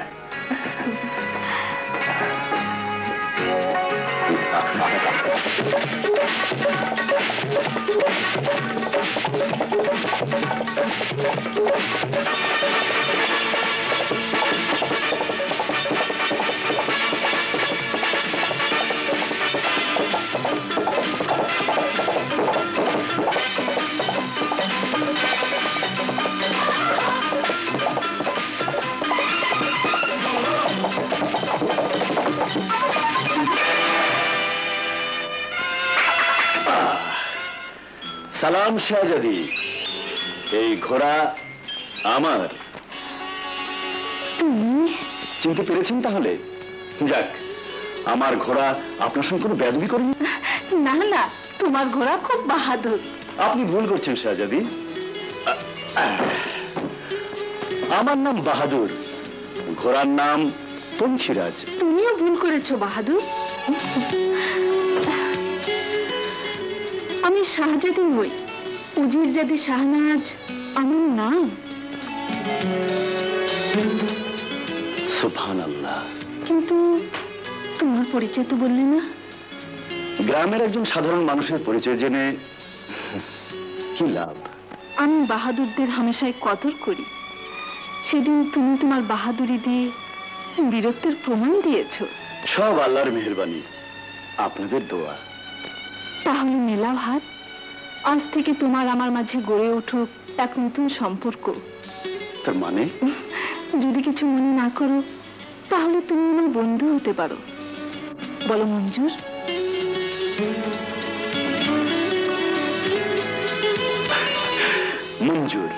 সালাম শাহজাদি। এই ঘোড়া আমার। তুমি? চিনতে পেরেছেন তাহলে? যাক আমার ঘোড়া আপনার সঙ্গে কোনো বেদবি করেনি? না না তোমার ঘোড়া খুব বাহাদুর। আপনি ভুল করছেন শাহজাদি। আমার নাম বাহাদুর। ঘোড়ার নাম পঙ্খিরাজ তুমিও ভুল করেছ বাহাদুর। আমি শাহজাদি হই উজির জাদি শাহনাজ আমার নাম। সুফান আল্লাহ কিন্তু তোমার পরিচয় তো বললে না। গ্রামের একজন সাধারণ মানুষের পরিচয় জেনে কি লাভ? আমি বাহাদুরদের হামেশায় কদর করি। সেদিন তুমি তোমার বাহাদুরি দিয়ে বীরত্বের প্রমাণ দিয়েছ। সব আল্লাহর মেহরবানি। আপনাদের দোয়া। তাহলে মেলাও হাত। আজ থেকে তোমার আমার মাঝে গড়ে উঠুক এক নতুন সম্পর্ক। তার মানে? যদি কিছু মনে না করো তাহলে তুমি আমার বন্ধু হতে পারো। বলো মঞ্জুর। মঞ্জুর।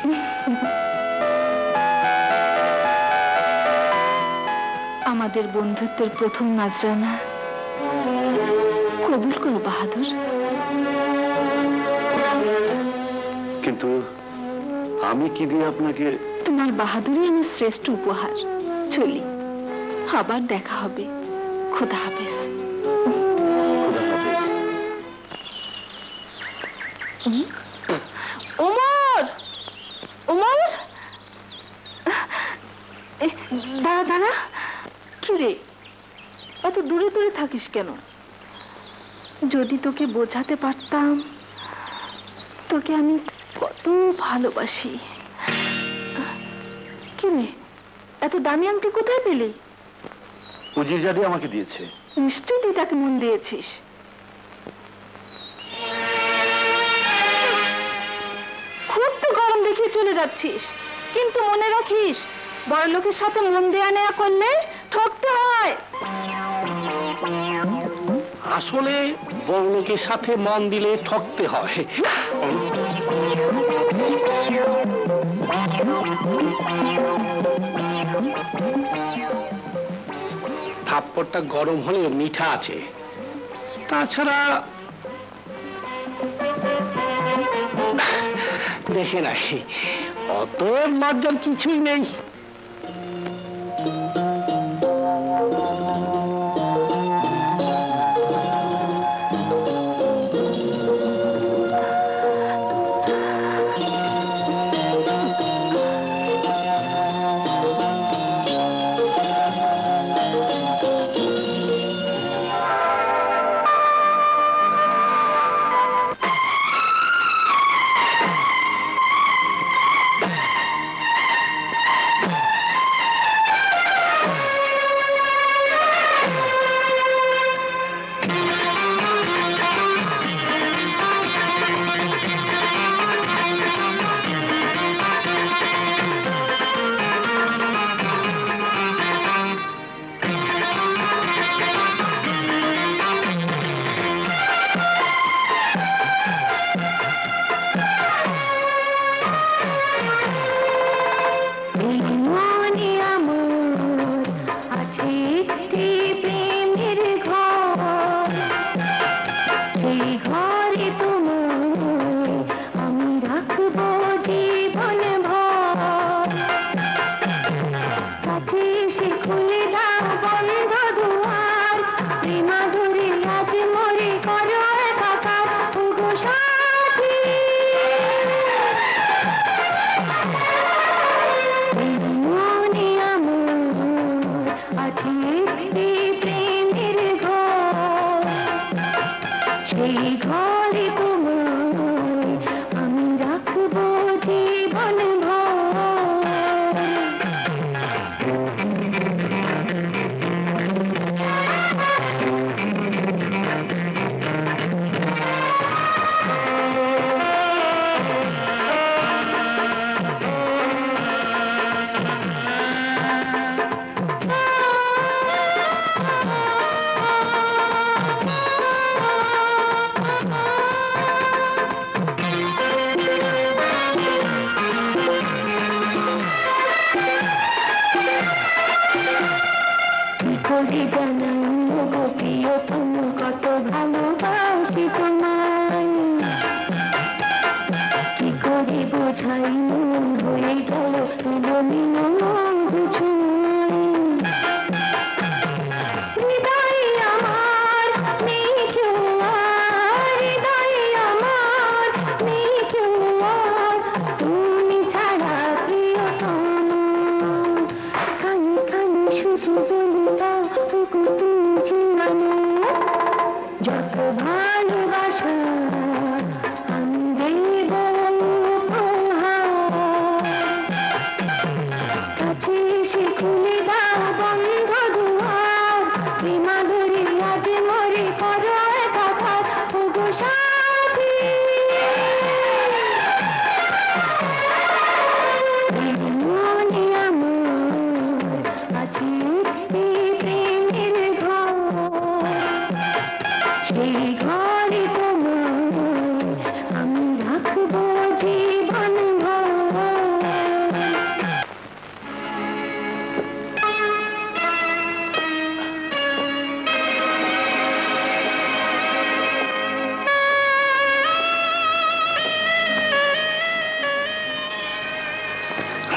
আমাদের বন্ধুত্বের প্রথম নাজরানা। কবুল করো বাহাদুর? কিন্তু আমি কি দিয়ে আপনাকে তোমার বাহাদুরি আমার শ্রেষ্ঠ উপহার। চলি আবার দেখা হবে। খোদা হাফেজ। ওমর ওমর দাঁড়া দাঁড়া। কি রে? এত দূরে দূরে থাকিস কেন? যদি তোকে বোঝাতে পারতাম তোকে আমি কত ভালোবাসি। কি রে এত দামি আংটি কোথায় পেলি? উজির জাদি আমাকে দিয়েছে। নিশ্চয়ই তুই তাকে মন দিয়েছিস। খুব তো গরম দেখিয়ে চলে যাচ্ছিস কিন্তু মনে রাখিস বড় লোকের সাথে মন দেয়া নেয়া করলে ঠকতে হয়। আসলে বড় লোকের সাথে মন দিলে ঠকতে হয়। থাপ্পড়টা গরম হলে মিঠা আছে। তাছাড়া দেখে নাই, অত লজ্জার কিছুই নেই।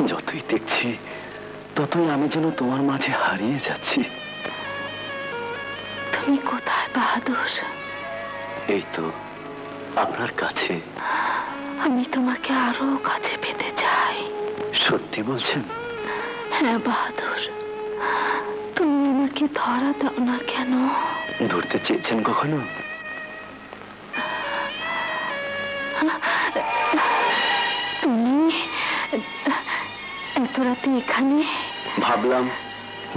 যতই দেখছি ততই আমি যেন তোমার মাঝে হারিয়ে যাচ্ছি। তুমি কোথায় বাহাদুর? এই তো আপনার কাছে। আমি তোমাকে আরও কাছে পেতে চাই। সত্যি বলছেন? হ্যাঁ বাহাদুর। তুমি আমাকে ধরা দাও না কেন? ধরতে চেয়েছেন কখনো? এত রাতে এখানে? ভাবলাম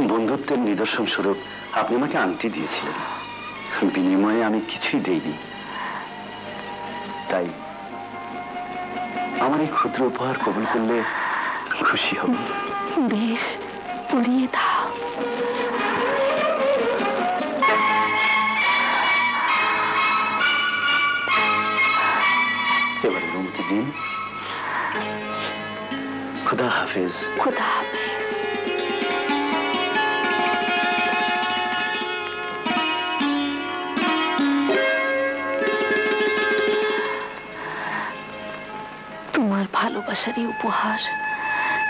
বন্ধুত্বের নিদর্শন স্বরূপ আপনি আমাকে আংটি দিয়েছিলেন। বিনিময়ে আমি কিছুই দেইনি। তাই আমার এই ক্ষুদ্র উপহার কবুল করলে খুশি হব। বেশ পরিয়ে দাও। এবার অনুমতি দিন। খুদা হাফিজ খোদা হাফেজ তোমার ভালোবাসারই উপহার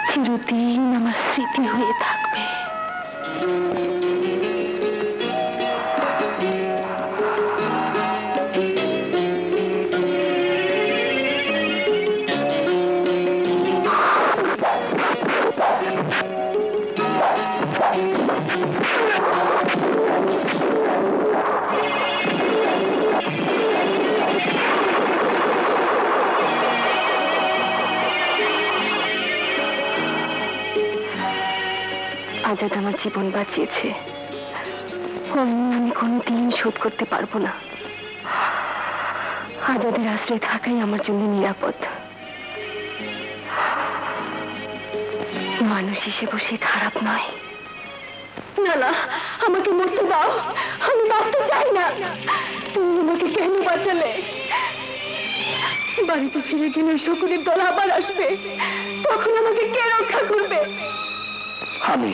চিরদিন আমার স্মৃতি হয়ে থাকবে আজাদ আমার জীবন বাঁচিয়েছে। আমি কোনোদিন শোধ করতে পারব না। আজাদের আশ্রয় থাকাই আমার জন্য নিরাপদ। মানুষ হিসেবে সে খারাপ নয়। না, আমাকে মরতে দাও। আমি বাঁচতে চাই না। তুমি আমাকে কেন বাঁচালে? বাড়িতে ফিরে গেলে শকুনের দল আবার আসবে। তখন আমাকে কে রক্ষা করবে? আমি।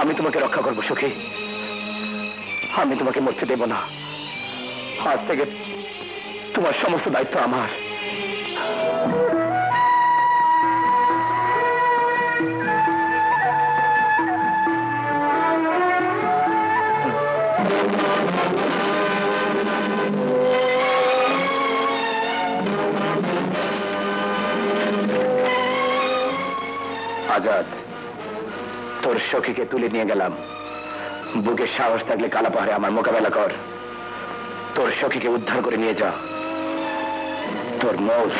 আমি তোমাকে রক্ষা করব, সুখী। আমি তোমাকে মরতে দেব না। আজ থেকে তোমার সমস্ত দায়িত্ব আমার। সখীকে তুলে নিয়ে গেলাম। বুকে সাহস থাকলে কালা পাহাড়ে আমার মোকাবেলা কর। তোর সখীকে উদ্ধার করে নিয়ে যা। তোর মৌল।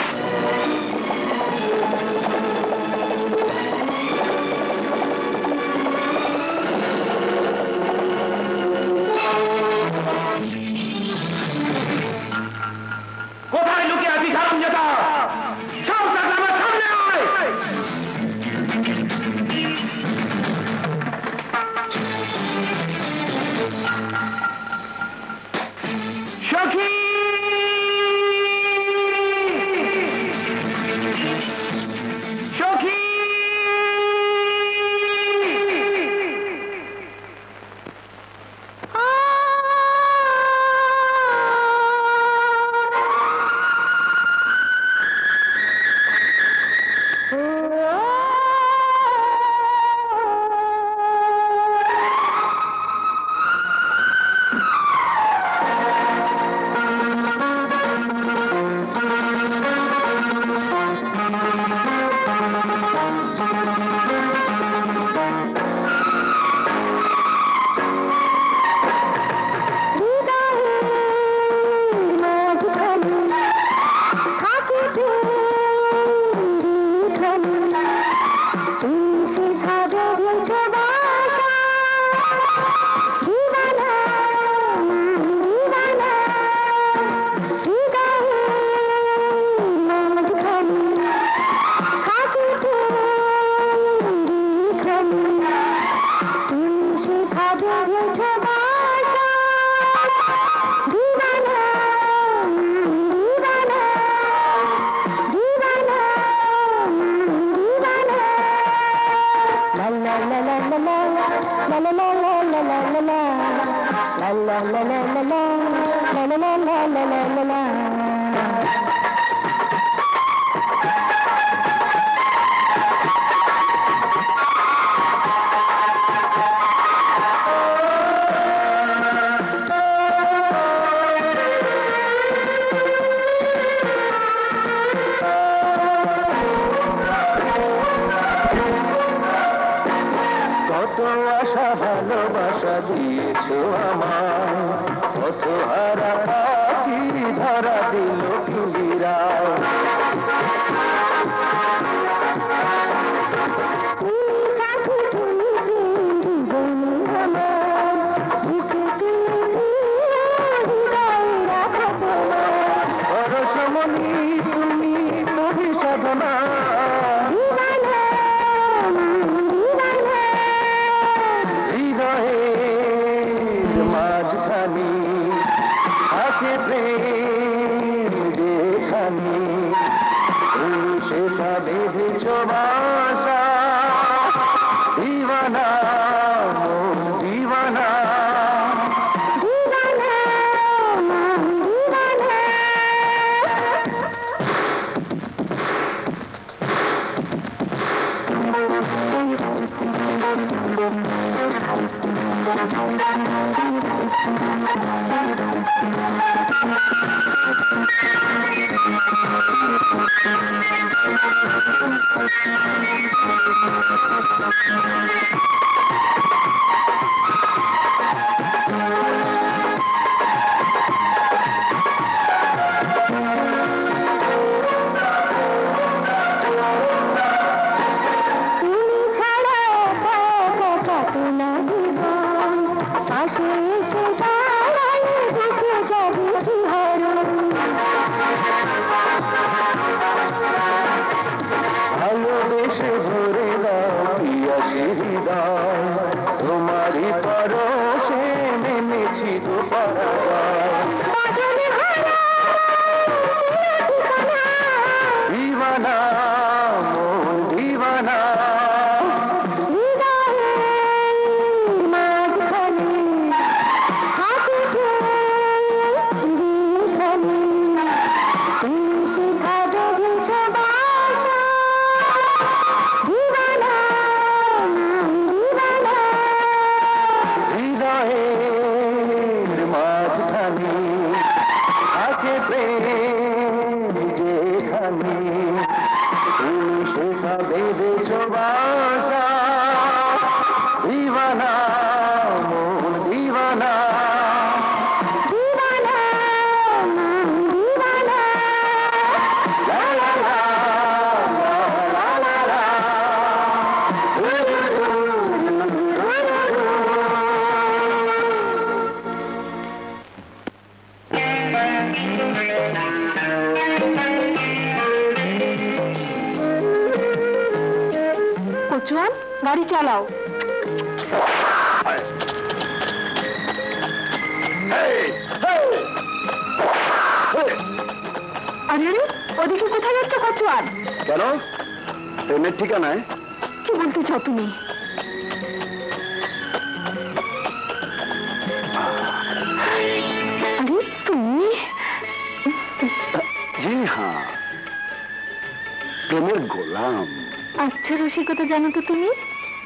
জানো তো তুমি?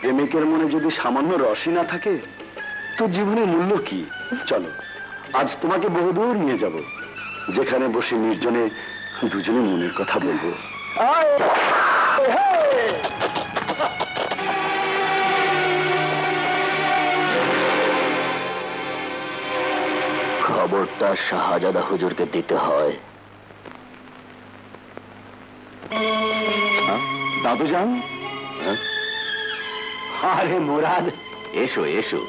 প্রেমিকের মনে যদি সামান্য রসই না থাকে তো জীবনের মূল্য কি? চলো আজ তোমাকে বহুদূর নিয়ে যাব যেখানে বসে নির্জনে দুজনে মনের কথা বলব। খবরটা শাহজাদা হুজুরকে দিতে হয়। দাদু যান আরে মুরাদ। এসো এসো।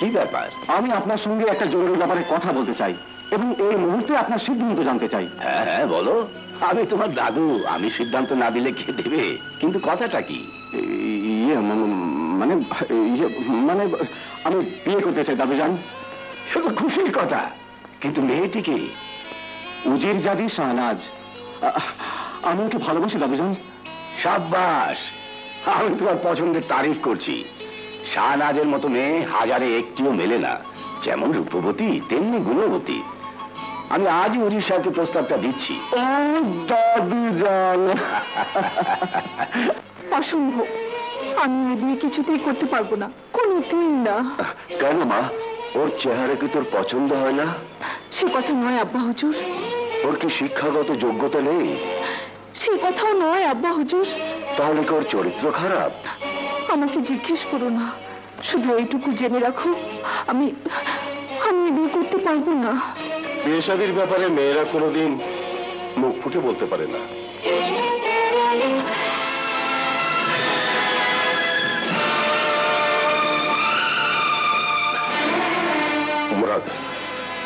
কি ব্যাপার? আমি আপনার সঙ্গে একটা জরুরি ব্যাপারে কথা বলতে চাই এবং এই মুহূর্তে আপনার সিদ্ধান্ত জানতে চাই। হ্যাঁ হ্যাঁ বলো। আমি তোমার দাদু আমি সিদ্ধান্ত না দিলে কে দেবে? কিন্তু কথাটা কি? ইয়ে মানে ইয়ে মানে আমি বিয়ে করতে চাই দাদু যান সে তো খুশির কথা। কিন্তু মেয়েটিকে উজির জাদি শাহনাজ। আমি ওকে ভালোবাসি দাদু যান সাব্বাস। আমি তোমার পছন্দের তারিফ করছি। শাহনাজের মতো মেয়ে হাজারে একটিও মেলে না। যেমন রূপবতী তেমনি গুণবতী। আমি আজই অজিত সাহেবকে প্রস্তাবটা দিচ্ছি। ও দাদু জান। অসম্ভব। আমি এ বিয়ে কিছুতেই করতে পারব না। কোনোদিন না। কেন মা? ওর চেহারা কি তোর পছন্দ হয় না? সে কথা নয় আব্বা হুজুর। ওর কি শিক্ষাগত যোগ্যতা নেই? সে কথাও নয় আব্বা হুজুর। তাহলে কি ওর চরিত্র খারাপ? আমাকে জিজ্ঞেস করো না। শুধু এইটুকু জেনে রাখো, আমি আমি বিয়ে করতে পারব না। বিয়ে ব্যাপারে মেয়েরা কোনোদিন মুখ ফুটে বলতে পারে না।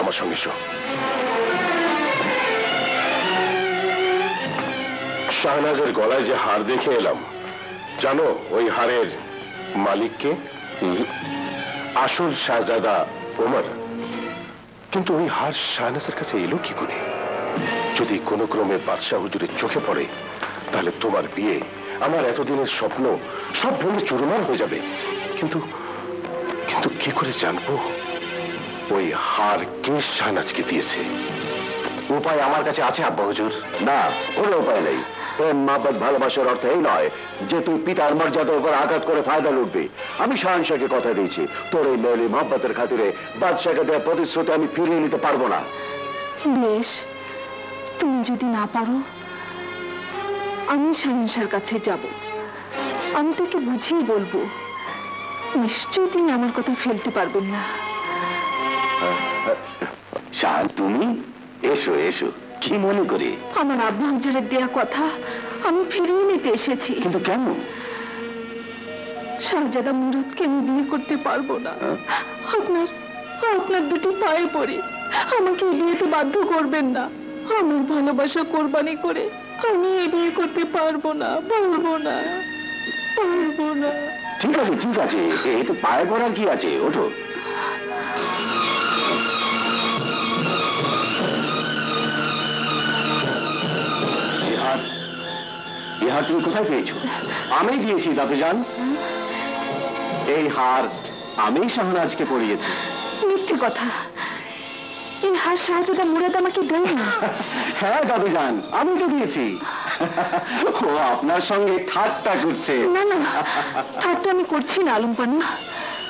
আমার সঙ্গে শাহনাজের গলায় যে হার দেখে এলাম জানো, ওই হারের মালিককে? আসল শাহজাদা ওমর। কিন্তু ওই হার শাহনাজের কাছে এলো কি করে? যদি কোনো ক্রমে বাদশাহ হুজুরের চোখে পড়ে, তাহলে তোমার বিয়ে আমার এতদিনের স্বপ্ন সব ভেঙে চুরমার হয়ে যাবে। কিন্তু কিন্তু কি করে জানব? ওই হার কে শাহনাজকে দিয়েছে? উপায় আমার কাছে আছে, আব্বা হুজুর। না, কোনো উপায় নেই। প্রেম মহাব্বত ভালোবাসার অর্থ এই নয় যে তুই পিতার মর্যাদার উপর আঘাত করে ফায়দা লুটবি। আমি শাহানশাকে কথা দিয়েছি। তোর এই মেয়েলি মহব্বতের খাতিরে বাদশাকে দেওয়া প্রতিশ্রুতি আমি ফিরিয়ে নিতে পারব না। বেশ তুমি যদি না পারো আমি শাহিনশার কাছে যাব। আমি তাকে বুঝিয়ে বলব নিশ্চয়ই তিনি আমার কথা ফেলতে পারবেন না। শাহান তুমি? এসো এসো। কি মনে করে আমার আব্বা হুজুরের দেয়া কথা আমি ফিরিয়ে নিতে এসেছি কিন্তু কেন শাহজাদা মুরাদকে আমি বিয়ে করতে পারব না আপনার আপনার দুটি পায়ে পড়ে আমাকে বিয়েতে বাধ্য করবেন না আমার ভালোবাসা কোরবানি করে আমি এ বিয়ে করতে পারব না পারব না পারব না ঠিক আছে ঠিক আছে এই তো পায়ে পড়ার কি আছে ওঠো ইহার তুমি কোথায় পেয়েছ? আমি দিয়েছি দাদু যান এই হার আমি শাহনাজকে পরিয়েছি। মিথ্যে কথা। এই হার শাহজাদা মুরাদ আমাকে দেয় না হ্যাঁ দাদু যান আমি তো দিয়েছি। ও আপনার সঙ্গে ঠাট্টা করছে। না না ঠাট্টা আমি করছি না আলমপানা।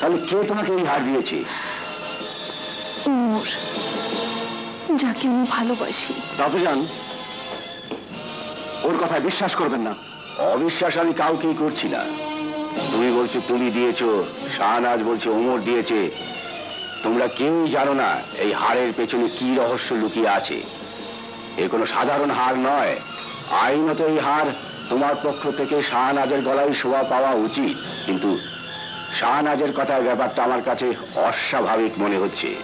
তাহলে কে তোমাকে এই হার দিয়েছে? যাকে আমি ভালোবাসি। দাদু যান ওর কথায় বিশ্বাস করবেন না। অবিশ্বাস আমি কাউকেই করছি না। তুমি বলছো তুমি দিয়েছ, শাহনাজ বলছে ওমর দিয়েছে। তোমরা কেউই জানো না এই হারের পেছনে কি রহস্য লুকিয়ে আছে। এ কোনো সাধারণ হার নয়। আইনত এই হার তোমার পক্ষ থেকে শাহনাজের গলায় শোভা পাওয়া উচিত। কিন্তু শাহনাজের কথায় ব্যাপারটা আমার কাছে অস্বাভাবিক মনে হচ্ছে।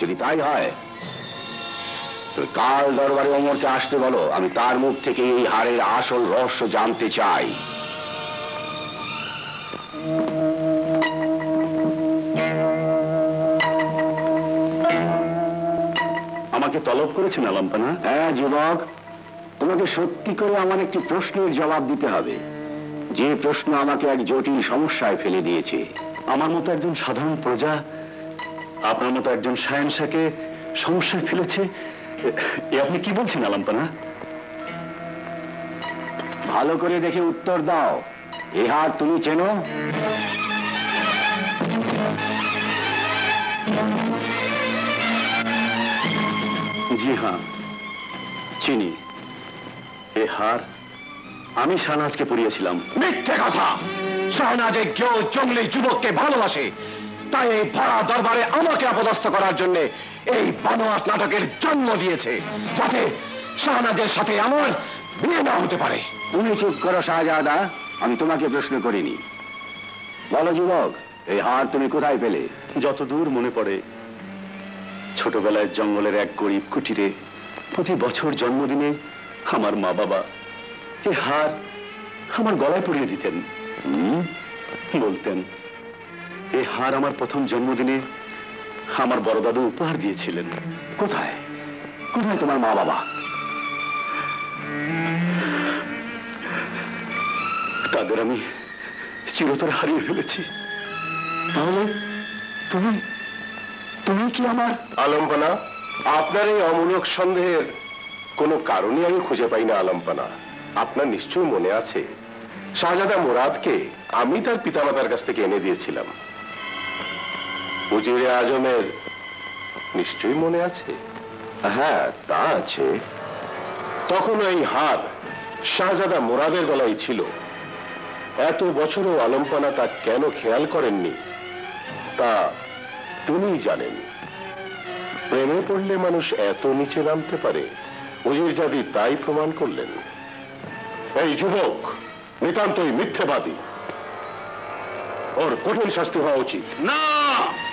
যদি তাই হয় তুমি কাল দরবারে অমরকে আসতে বলো? আমি তার মুখ থেকে এই হারের আসল রহস্য জানতে চাই। আমাকে তলব করেছেন আলম্পানা হ্যাঁ যুবক। তোমাকে সত্যি করে আমার একটি প্রশ্নের জবাব দিতে হবে। যে প্রশ্ন আমাকে এক জটিল সমস্যায় ফেলে দিয়েছে। আমার মতো একজন সাধারণ প্রজা আপনার মতো একজন সায়েন্সাকে সমস্যায় ফেলেছে আপনি কি বলছেন, আলাম্পানা? ভালো করে দেখে উত্তর দাও। এ হার তুমি চেনো? জি হ্যাঁ চিনি। এ হার আমি শাহনাজকে পড়িয়েছিলাম মিথ্যে কথা! শাহনাজ কেউ জঙ্গলি যুবককে ভালোবাসে। তাই এই ভরা দরবারে আমাকে অপদস্থ করার জন্য এই বানোয়াট নাটকের জন্ম দিয়েছে যাতে শাহনাজের সাথে আমার বিয়ে না হতে পারে। তুমি চুপ করো শাহজাদা। আমি তোমাকে প্রশ্ন করিনি। বলো যুবক এই হার তুমি কোথায় পেলে? যতদূর মনে পড়ে ছোটবেলায় জঙ্গলের এক গরিব কুটিরে প্রতি বছর জন্মদিনে আমার মা বাবা এই হার আমার গলায় পরিয়ে দিতেন। বলতেন এ হার আমার প্রথম জন্মদিনে আমার বড় দাদু উপহার দিয়েছিলেন। কোথায়? কোথায় তোমার মা বাবা? তাদের আমি চিরতর হারিয়ে ফেলেছি। তাহলে তুমি তুমি কি আমার আলম্পানা? আপনার এই অমূলক সন্দেহের কোনো কারণই আমি খুঁজে পাই না, আলম্পানা। আপনার নিশ্চয়ই মনে আছে, শাহজাদা মুরাদকে আমি তার পিতামাতার কাছ থেকে এনে দিয়েছিলাম। উজিরে আজমের। নিশ্চয়ই মনে আছে? হ্যাঁ তা আছে। তখন এই হার শাহজাদা মুরাদের গলায় ছিল। এত বছরও আলম্পানা তা কেন খেয়াল করেননি? তা তুমি জানেন। প্রেমে পড়লে মানুষ এত নিচে নামতে পারে। উজির জাদি তাই প্রমাণ করলেন। এই যুবক, নিতান্তই মিথ্যেবাদী। ওর কঠিন শাস্তি হওয়া উচিত। না!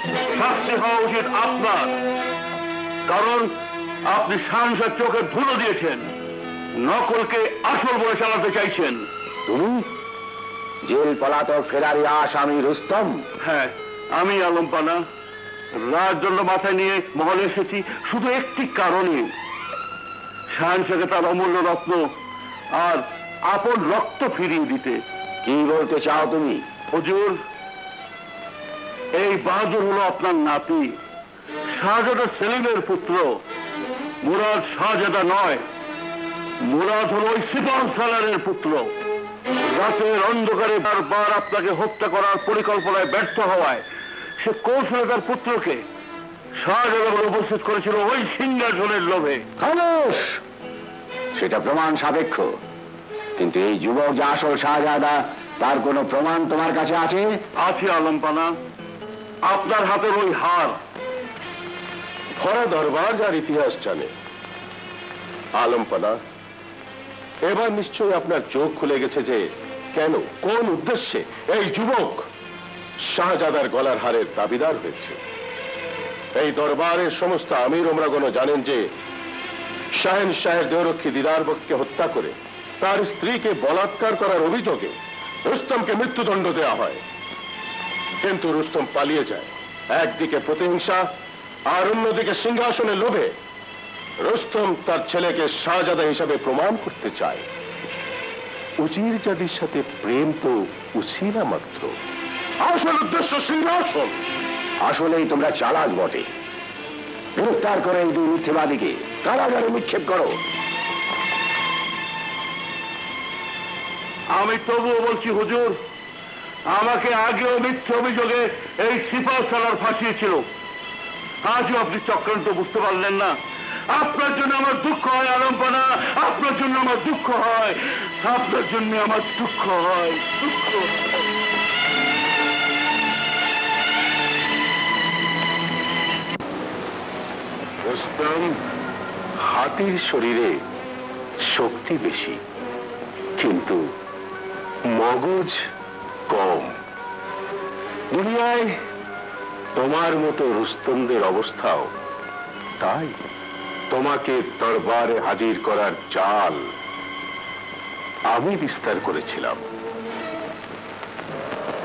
শাস্তি হওয়া উচিত আপনার। কারণ আপনি সাংসদ চোখে ধুলো দিয়েছেন নকলকে আসল বলে চালাতে চাইছেন। তুমি? জেল পলাতক ফেরারি আসামি রুস্তম? হ্যাঁ আমি আলম পানা। রাজদণ্ড মাথায় নিয়ে মহলে এসেছি শুধু একটি কারণে। শাহানশাকে তার অমূল্য রত্ন আর আপন রক্ত ফিরিয়ে দিতে। কি বলতে চাও তুমি? হুজুর এই বাহাদুর হলো আপনার নাতি। শাহজাদা সেলিমের পুত্র। মুরাদ শাহজাদা নয়। মুরাদ হলো ওই সিপাহ সালারের পুত্র। রাতের অন্ধকারে বারবার আপনাকে হত্যা করার পরিকল্পনায় ব্যর্থ হওয়ায় সে কৌশলে তার পুত্রকে শাহজাদা বলে উপস্থিত করেছিল ওই সিংহাসনের লোভে। খামোশ! সেটা প্রমাণ সাপেক্ষ। কিন্তু এই যুবক যে আসল শাহজাদা তার কোনো প্রমাণ তোমার কাছে আছে? আছে আলমপানা। আপনার হাতের ওই হার। ভরা দরবার যার ইতিহাস জানে। আলমপানা, এবার নিশ্চয়ই আপনার চোখ খুলে গেছে যে কেন, কোন উদ্দেশ্যে এই যুবক শাহজাদার গলার হারের দাবিদার হয়েছে। এই দরবারের সমস্ত আমির ওমরাগণ জানেন যে শাহেন শাহের দেহরক্ষী দিদারবককে হত্যা করে তার স্ত্রীকে বলাৎকার করার অভিযোগে রুস্তমকে মৃত্যুদণ্ড দেওয়া হয়। কিন্তু রুস্তম পালিয়ে যায়। একদিকে প্রতিহিংসা, আর অন্যদিকে সিংহাসনে লোভে। রুস্তম তার ছেলেকে শাহজাদা হিসাবে প্রমাণ করতে চায়। উজির জাদির সাথে প্রেম তো উছিলা মাত্র। আসল উদ্দেশ্য সিংহাসন। আসলেই তোমরা চালাক বটে। গ্রেফতার করে এই দুই মিথ্যেবাদীকে। কারাগারে নিক্ষেপ করো। আমি তবুও বলছি, হুজুর আমাকে আগেও মিথ্যে অভিযোগে এই সিপাহ সালার ফাঁসিয়েছিল। আজও আপনি চক্রান্ত বুঝতে পারলেন না। আপনার জন্য আমার দুঃখ হয়, আলম্পনা। আপনার জন্য আমার দুঃখ হয়। আপনার জন্য আমার দুঃখ হয়। দুঃখ। হাতির শরীরে শক্তি বেশি, কিন্তু মগজ কম। দুনিয়ায় তোমার মতো রুস্তমদের অবস্থাও তাই তোমাকে দরবারে হাজির করার চাল আমি বিস্তার করেছিলাম।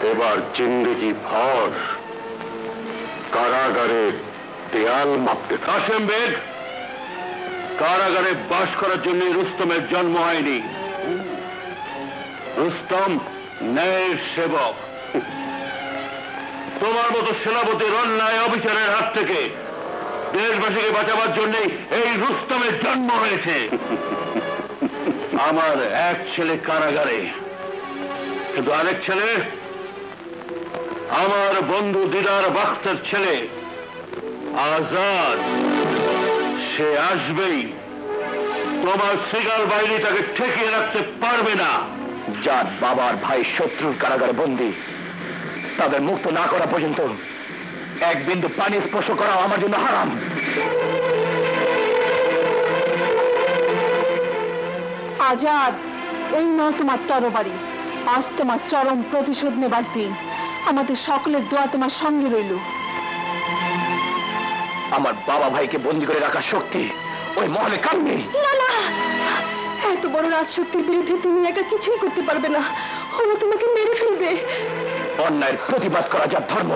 এবার জিন্দগি ভর কারাগারের দেয়াল মাপতে। কাসেম বেগ। কারাগারে বাস করার জন্য রুস্তমের জন্ম হয়নি। রুস্তম ন্যায়ের সেবক। তোমার মতো সেনাপতির অন্যায় অবিচারের হাত থেকে দেশবাসীকে বাঁচাবার জন্য এই রুস্তমের জন্ম হয়েছে। আমার এক ছেলে কারাগারে। কিন্তু আরেক ছেলে, আমার বন্ধু দিদার বাখতের ছেলে, আজাদ। সে আসবেই। তোমার সিগাল বাহিনী তাকে ঠেকিয়ে রাখতে পারবে না। যার বাবার ভাই শত্রুর কারাগারে বন্দী। তাদের মুক্ত না করা পর্যন্ত এক বিন্দু পানি স্পর্শ করা আমার জন্য হারাম। আজাদ এই নয় তোমার তরবারি। আজ তোমার চরম প্রতিশোধ নেবার দিন। আমাদের সকলের দোয়া তোমার সঙ্গে রইল। আমার বাবা ভাইকে বন্দি করে রাখার শক্তি ওই মহলে কার নেই? না না। এত বড় রাজশক্তির বিরুদ্ধে তুমি একা কিছুই করতে পারবে না। ওরা তোমাকে মেরে ফেলবে। অন্যায়ের প্রতিবাদ করা যার ধর্ম,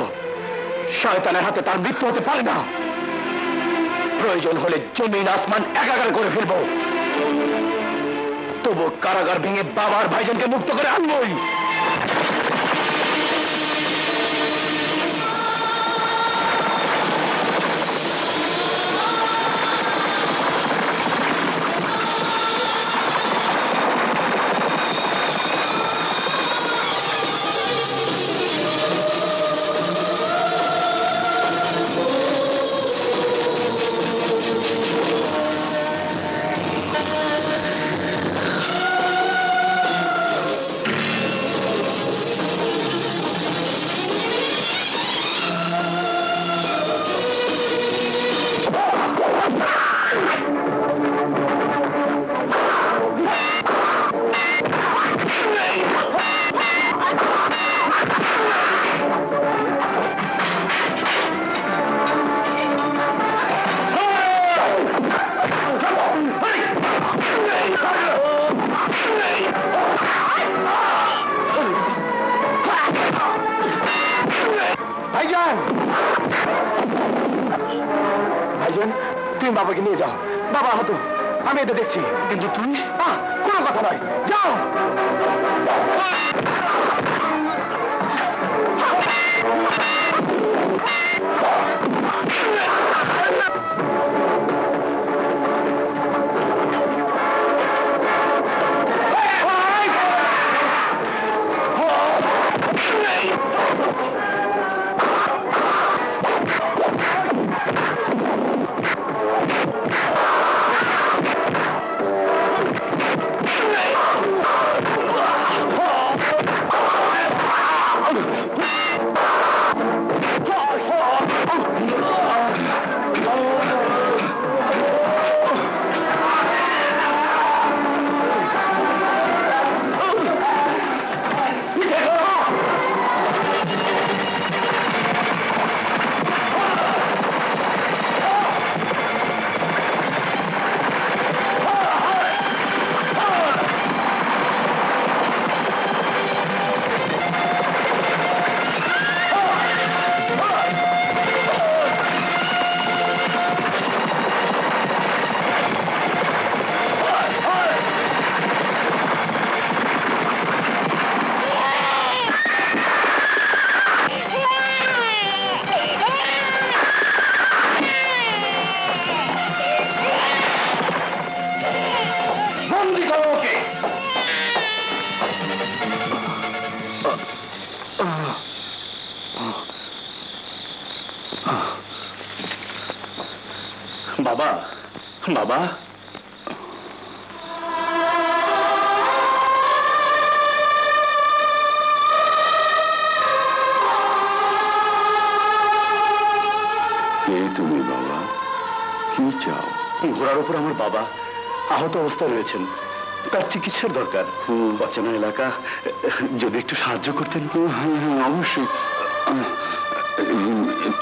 শয়তানের হাতে তার মৃত্যু হতে পারে না। প্রয়োজন হলে জমিন, আসমান একাকার করে ফেলব। তবু কারাগার ভেঙে বাবার ভাইজনকে মুক্ত করে আনবই। বাবা বাবা। কে তুমি বাবা? কি চাও? ঘোড়ার উপর আমার বাবা আহত অবস্থায় রয়েছেন। তার চিকিৎসার দরকার। অচেনা এলাকা। যদি একটু সাহায্য করতেন। হ্যাঁ হ্যাঁ অবশ্যই।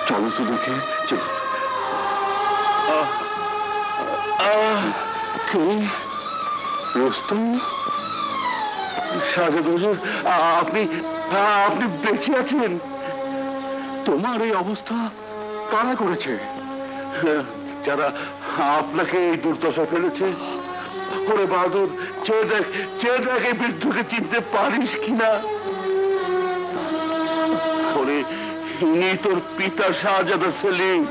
চলো তো দেখে চলো। কে রোস্তম সাজেদ হুজুর আপনি আপনি বেঁচে আছেন তোমার এই অবস্থা কারা করেছে হ্যাঁ, যারা আপনাকে এই দুর্দশা ফেলেছে ওরে বাহাদুর চেয়ে দেখ চেয়ে দেখ এই বৃদ্ধকে চিনতে পারিস কিনা ওরে ইনি তোর পিতা শাহজাদা সেলিম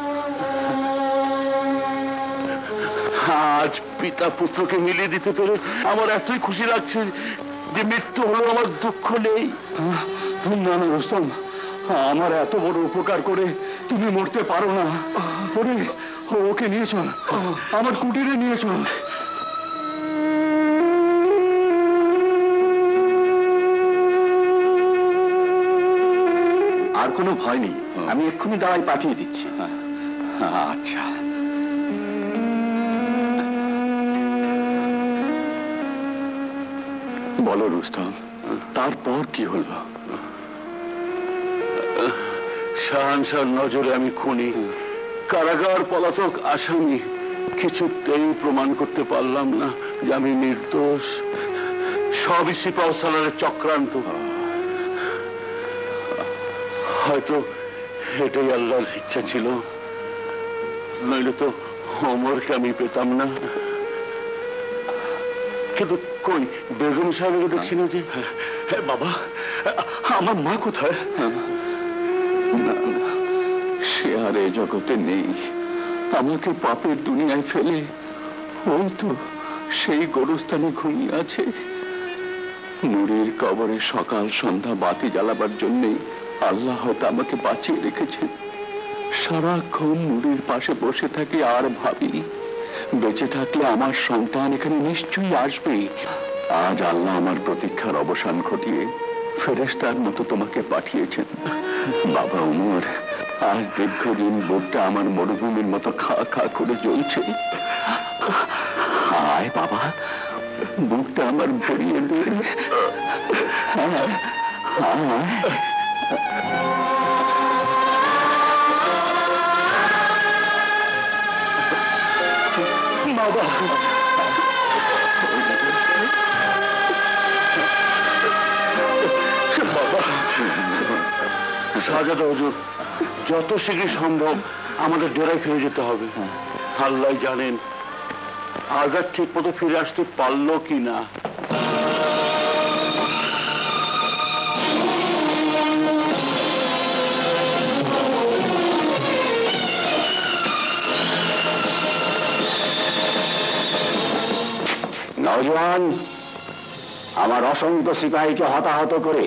পিতা পুত্রকে মিলিয়ে দিতে পেরে আমার এতই খুশি লাগছে যে মৃত্যু হলো আমার দুঃখ নেই। না না রোস্তম, আমার এত বড় উপকার করে তুমি মরতে পারো না। ওরে, ওকে নিয়ে চল, আমার কুটিরে নিয়ে চল। আর কোনো ভয় নেই, আমি এক্ষুনি দাঁড়াই পাঠিয়ে দিচ্ছি। আচ্ছা। বলো, রুস্তম। তারপর কি হলো? শাহানশার নজরে আমি খুনি। কারাগার পলাতক আসামি। কিছুতেই প্রমাণ করতে পারলাম না যে আমি নির্দোষ। সবই সিপাহ সালারের চক্রান্ত। হয়তো এটাই আল্লাহর ইচ্ছা ছিল। নইলে তো অমরকে আমি পেতাম না। কিন্তু কই? বেগম সাহেবকে দেখছি না। যে? বাবা আমার মা কোথায়? সে আর এ জগতে নেই। আমাকে পাপের দুনিয়ায় ফেলে ওই তো সেই গরুস্থানে ঘুমিয়ে আছে। নুরির কবরে সকাল সন্ধ্যা বাতি জ্বালাবার জন্যে আল্লাহ হয়তো আমাকে বাঁচিয়ে রেখেছেন। সারাক্ষণ নুরির পাশে বসে থাকি আর ভাবি বেঁচে থাকলে আমার সন্তান এখানে নিশ্চয়ই আসবে। আজ আল্লাহ আমার প্রতীক্ষার অবসান ঘটিয়ে ফেরেস্তার মতো তোমাকে পাঠিয়েছেন। বাবা উমর আজ দীর্ঘদিন বুকটা আমার মরুভূমির মতো খা খা করে জ্বলছে। হায় বাবা বুকটা আমার ভরিয়ে দে। হ্যাঁ, হায় বাবা শাহজাদা যত শীঘ্র সম্ভব আমাদের ডেরায় ফিরে যেতে হবে। আল্লাহ জানেন আজাদ ঠিক মতো ফিরে আসতে পারল কি না নওজোয়ান আমার অসংখ্য সিপাহীকে হতাহত করে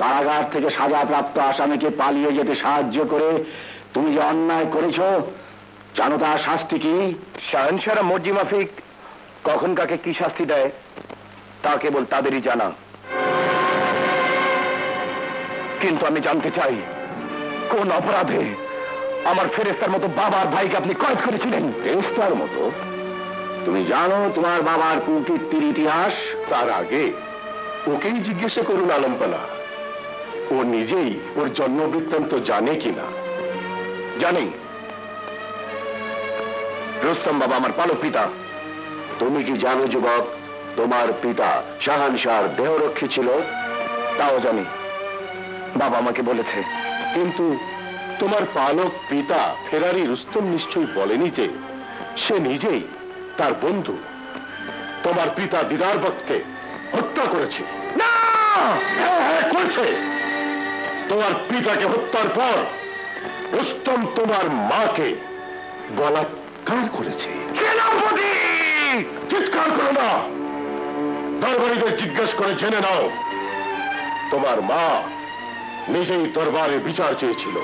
কারাগার থেকে সাজাপ্রাপ্ত আসামিকে পালিয়ে যেতে সাহায্য করে তুমি যে অন্যায় করেছ জানো তার শাস্তি কি? শাহনসারা মর্জি মাফিক কখন কাকে কি শাস্তি দেয় তা কেবল তাদেরই জানা। কিন্তু আমি জানতে চাই কোন অপরাধে আমার ফেরেস্তার মতো বাবার ভাইকে আপনি কয়েদ করেছিলেন? ফেরেশতার মতো? তুমি জানো তোমার বাবার কুকীর্তির ইতিহাস? তার আগে ওকেই জিজ্ঞাসা করুন আলম্পনা। ও নিজেই ওর জন্ম বৃত্তান্ত জানে কিনা? জানি রুস্তম বাবা আমার পালক পিতা। তুমি কি জানো যুবক, তোমার পিতা শাহানশার দেহরক্ষী ছিল? তাও জানি। বাবা আমাকে বলেছে, কিন্তু তোমার পালক পিতা ফেরারি রুস্তম নিশ্চয়ই বলেনি যে সে নিজেই তার বন্ধু, তোমার পিতা দিদারবতকে হত্যা করেছে। হ্যাঁ হ্যাঁ করেছে। তোমার পিতাকে হত্যার পর রুস্তম তোমার মাকে বলাৎকার করেছে। চিৎকার করো না! দরবারিদের জিজ্ঞেস করে জেনে নাও, তোমার মা নিজেই দরবারে বিচার চেয়েছিল।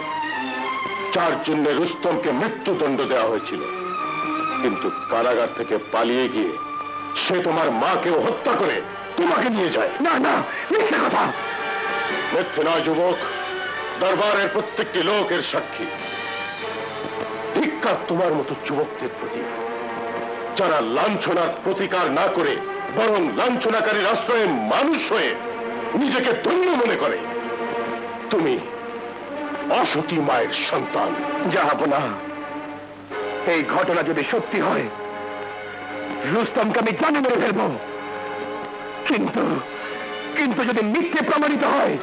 যার জন্য রুস্তমকে মৃত্যুদণ্ড দেওয়া হয়েছিল। কিন্তু কারাগার থেকে পালিয়ে গিয়ে সে তোমার মাকেও হত্যা করে তোমাকে নিয়ে যায়। না না মিথ্যে কথা! মিথ্যে নয় যুবক। দরবারের প্রত্যেকটি লোকের সাক্ষী। ধিক্কার তোমার মতো যুবকদের প্রতি। যারা লাঞ্ছনার প্রতিকার না করে বরং লাঞ্ছনাকারী আশ্রয়ে মানুষ হয়ে নিজেকে ধন্য মনে করে তুমি অসতী মায়ের সন্তান। যাহাব না এই ঘটনা যদি সত্যি হয় রুস্তমকে আমি জানে মেরে ফেলব। কিন্তু কিন্তু যদি মিথ্যে প্রমাণিত হয়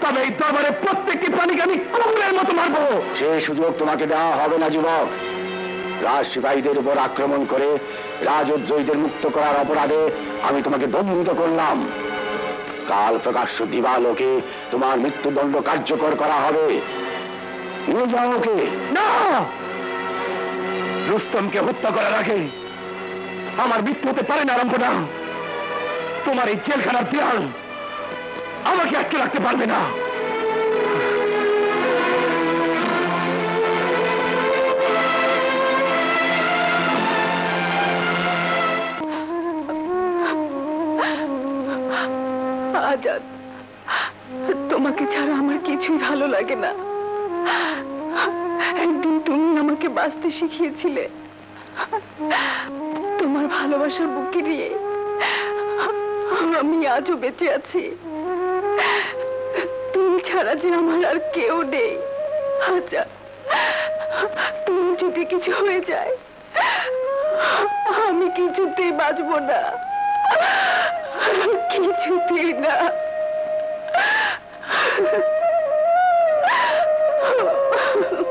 তবে এই দরবারে প্রত্যেকটি প্রাণীকে আমি কুকুরের মতো মারবো। সে সুযোগ তোমাকে দেওয়া হবে না যুবক। রাজ সিপাহীদের উপর আক্রমণ করে রাজোদ্রয়ীদের মুক্ত করার অপরাধে আমি তোমাকে দণ্ডিত করলাম। কাল প্রকাশ্য দিবালোকে তোমার মৃত্যুদণ্ড কার্যকর করা হবে। নিয়ে যাও ওকে। না! রুস্তমকে হত্যা করার আগে আমার মৃত্যু হতে পারে না না তোমার এই জেলখানার দেয়াল আমাকে আটকে রাখতে পারবে না। তোমাকে ছাড়া আমার কিছুই ভালো লাগে না। একদিন তুমি আমাকে বাঁচতে শিখিয়েছিলে। তোমার ভালোবাসার বুকে দিয়ে আমি আজও বেঁচে আছি। তুমি ছাড়া যে আমার আর কেউ নেই। আজাদ তুমি যদি কিছু হয়ে যায়, আমি কিছুতেই বাঁচবো না। কিছুতেই না। Oh,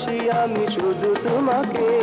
ভালোবাসি আমি শুধু তোমাকে।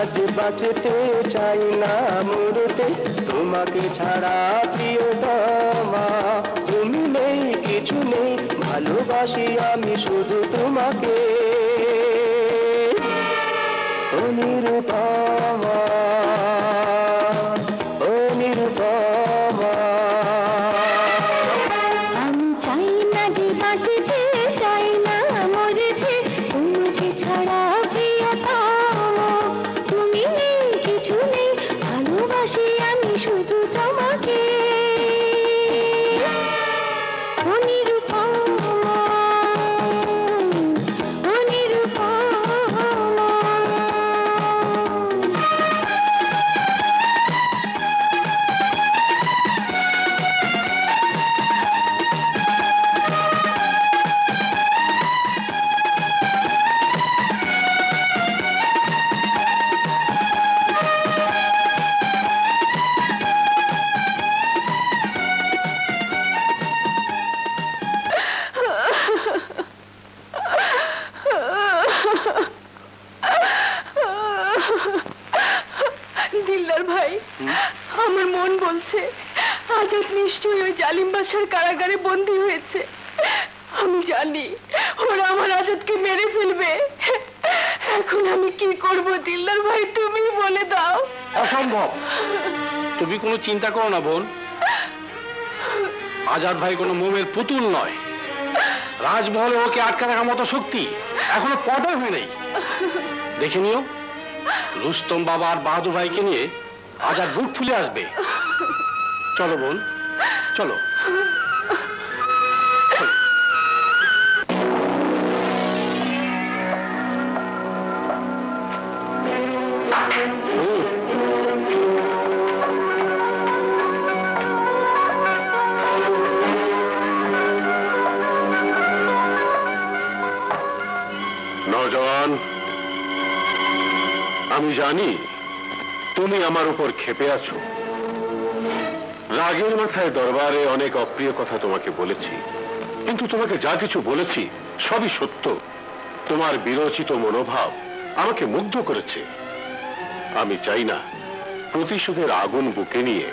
আজ বাঁচতে চাই না মরতে। তোমাকে ছাড়া প্রিয়তমা তুমি নেই, কিছু নেই, ভালোবাসি আমি শুধু তোমাকে। অনিরুপমা। শক্তি এখনও পটাই হয় নেই। দেখে নিও, রুস্তম বাবা আর বাহাদুর ভাইকে নিয়ে আজ আর বুক ফুলে আসবে। চলো বোন। উপর ক্ষেপে আছো? রাগের মাথায় দরবারে অনেক অপ্রিয় কথা তোমাকে বলেছি। কিন্তু তোমাকে যা কিছু বলেছি সবই সত্য। তোমার বিরচিত মনোভাব আমাকে মুগ্ধ করেছে। আমি চাই না প্রতিশোধের আগুন বুকে নিয়ে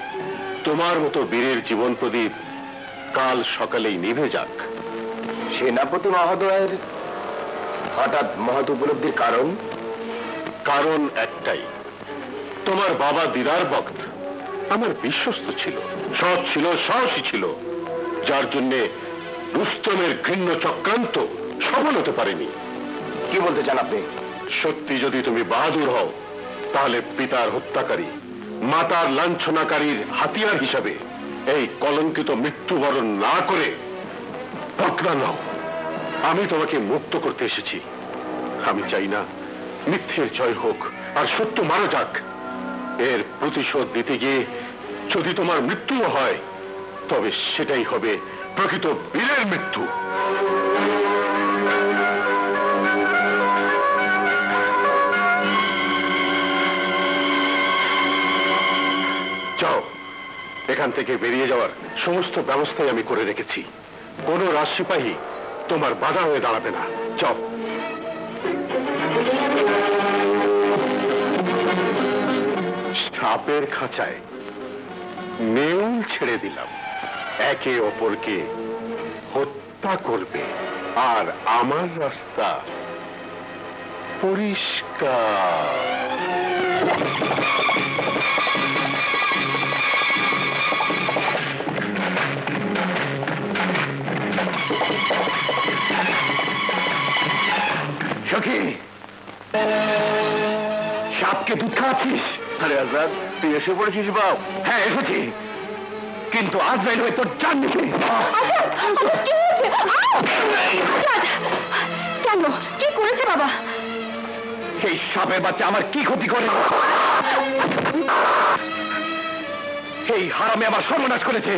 তোমার মতো বীরের জীবন প্রদীপ কাল সকালেই নিভে যাক। সেনাপতি মহোদয়ের হঠাৎ মহৎ উপলব্ধির কারণ? কারণ একটাই তোমার বাবা দিদার বক্ত আমার বিশ্বস্ত ছিল, সৎ ছিল, সাহসী ছিল। যার জন্যে রুস্তমের ঘৃণ্য চক্রান্ত সফল হতে পারেনি। কি বলতে চান আপনি? সত্যি যদি তুমি বাহাদুর হও, তাহলে পিতার হত্যাকারী, মাতার লাঞ্ছনাকারীর হাতিয়ার হিসাবে এই কলঙ্কিত মৃত্যুবরণ না করে বদলা নাও আমি তোমাকে মুক্ত করতে এসেছি। আমি চাই না মিথ্যের জয় হোক, আর সত্য মারা যাক। এর প্রতিশোধ দিতে গিয়ে যদি তোমার মৃত্যুও হয়, তবে সেটাই হবে প্রকৃত বীরের মৃত্যু। যাও, এখান থেকে বেরিয়ে যাওয়ার সমস্ত ব্যবস্থাই আমি করে রেখেছি। কোনো রাজসিপাহী তোমার বাধা হয়ে দাঁড়াবে না। যাও। সাপের খাঁচায় নেউল ছেড়ে দিলাম। একে অপরকে হত্যা করবে আর আমার রাস্তা পরিষ্কার। সাপকে দুধ খাওয়াচ্ছিস? আরে আজাদ তুই এসে পড়েছিস বাপ। হ্যাঁ এসেছি। কিন্তু আজ যাই হয়ে তোর জান নিতে কি কেন? কি করেছে বাবা? এই সাপের বাচ্চা আমার কি ক্ষতি করে? এই হারামে আমার সর্বনাশ করেছে।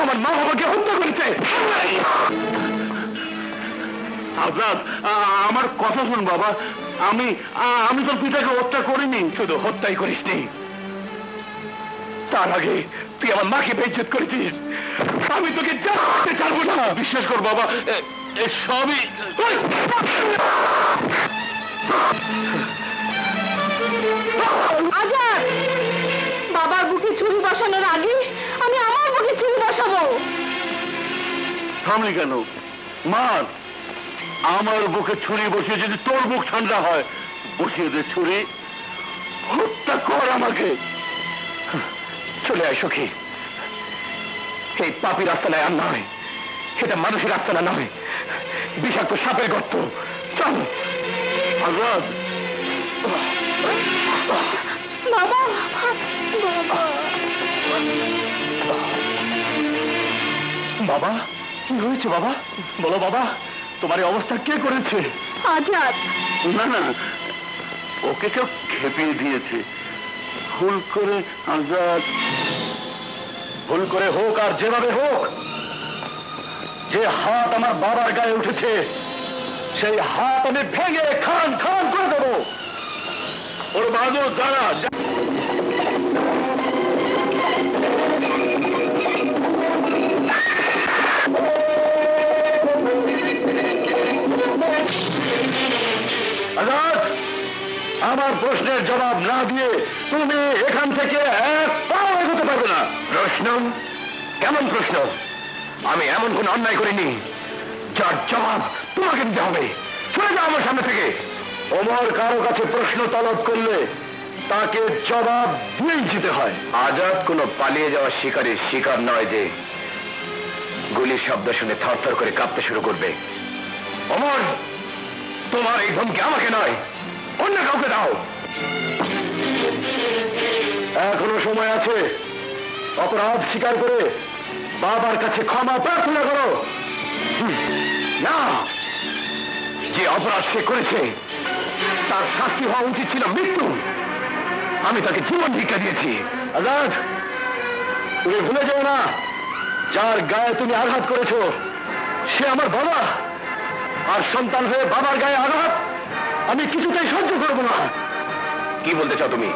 আমার মা বাবাকে হত্যা করেছে। আজাদ আমার কথা শুন বাবা। আমি আমি তোর পিতাকে হত্যা করিনি। শুধু হত্যাই করিসনি। তার আগে তুই আমার মাকে বেজ্জত করেছিস। আমি তোকে জানতে চাইব না। বিশ্বাস কর বাবা সবই আজাদ! বাবার বুকে ছুরি বসানোর আগে আমি আমার বুকে ছুরি বসাবো। থামলি কেন? মার আমার বুকে ছুরি বসিয়ে যদি তোর বুক ঠান্ডা হয় বসিয়ে দে ছুরি। হত্যা কর আমাকে। চলে আয় সখী। এই পাপি রাস্তায় আর নয়। এটা মানুষের রাস্তা না নয়। বিষাক্ত সাপের গর্ত। চল। আজাদ। বাবা। বাবা কি হয়েছে বাবা? বলো বাবা। তোমার এই অবস্থা কে করেছে? আজাদ। না না ওকে কেউ খেপিয়ে দিয়েছে। ভুল করে আজাদ ভুল করে হোক আর যেভাবে হোক যে হাত আমার বাবার গায়ে উঠেছে সেই হাত আমি ভেঙে খান খান করে দেবো। ওর বাহাদুর দাঁড়া আমার প্রশ্নের জবাব না দিয়ে তুমি এখান থেকে এক পারবে না। প্রশ্ন? কেমন প্রশ্ন? আমি এমন কোন অন্যায় করিনি, যার জবাব তোমাকে দিতে হবে। চলে যাও আমার সামনে থেকে। ওমর কারও কাছে প্রশ্ন তলব করলে তাকে জবাব দিয়েই যেতে হয়। আজাদ কোনো পালিয়ে যাওয়া শিকারের শিকার নয় যে গুলির শব্দ শুনে থরথর করে কাঁপতে শুরু করবে। অমর তোমার এই ধমকি আমাকে নয়। অন্য কাউকে দাও। এখনও সময় আছে। অপরাধ স্বীকার করে বাবার কাছে ক্ষমা প্রার্থনা করো। না। যে অপরাধ সে করেছে, তার শাস্তি হওয়া উচিত ছিল মৃত্যু। আমি তাকে জীবন ভিক্ষা দিয়েছি। আজাদ, তুমি ভুলে যাও না। যার গায়ে তুমি আঘাত করেছ, সে আমার বাবা। আর সন্তান হয়ে বাবার গায়ে আঘাত আমি কিছুতেই সহ্য করব না। কি বলতে চাও তুমি?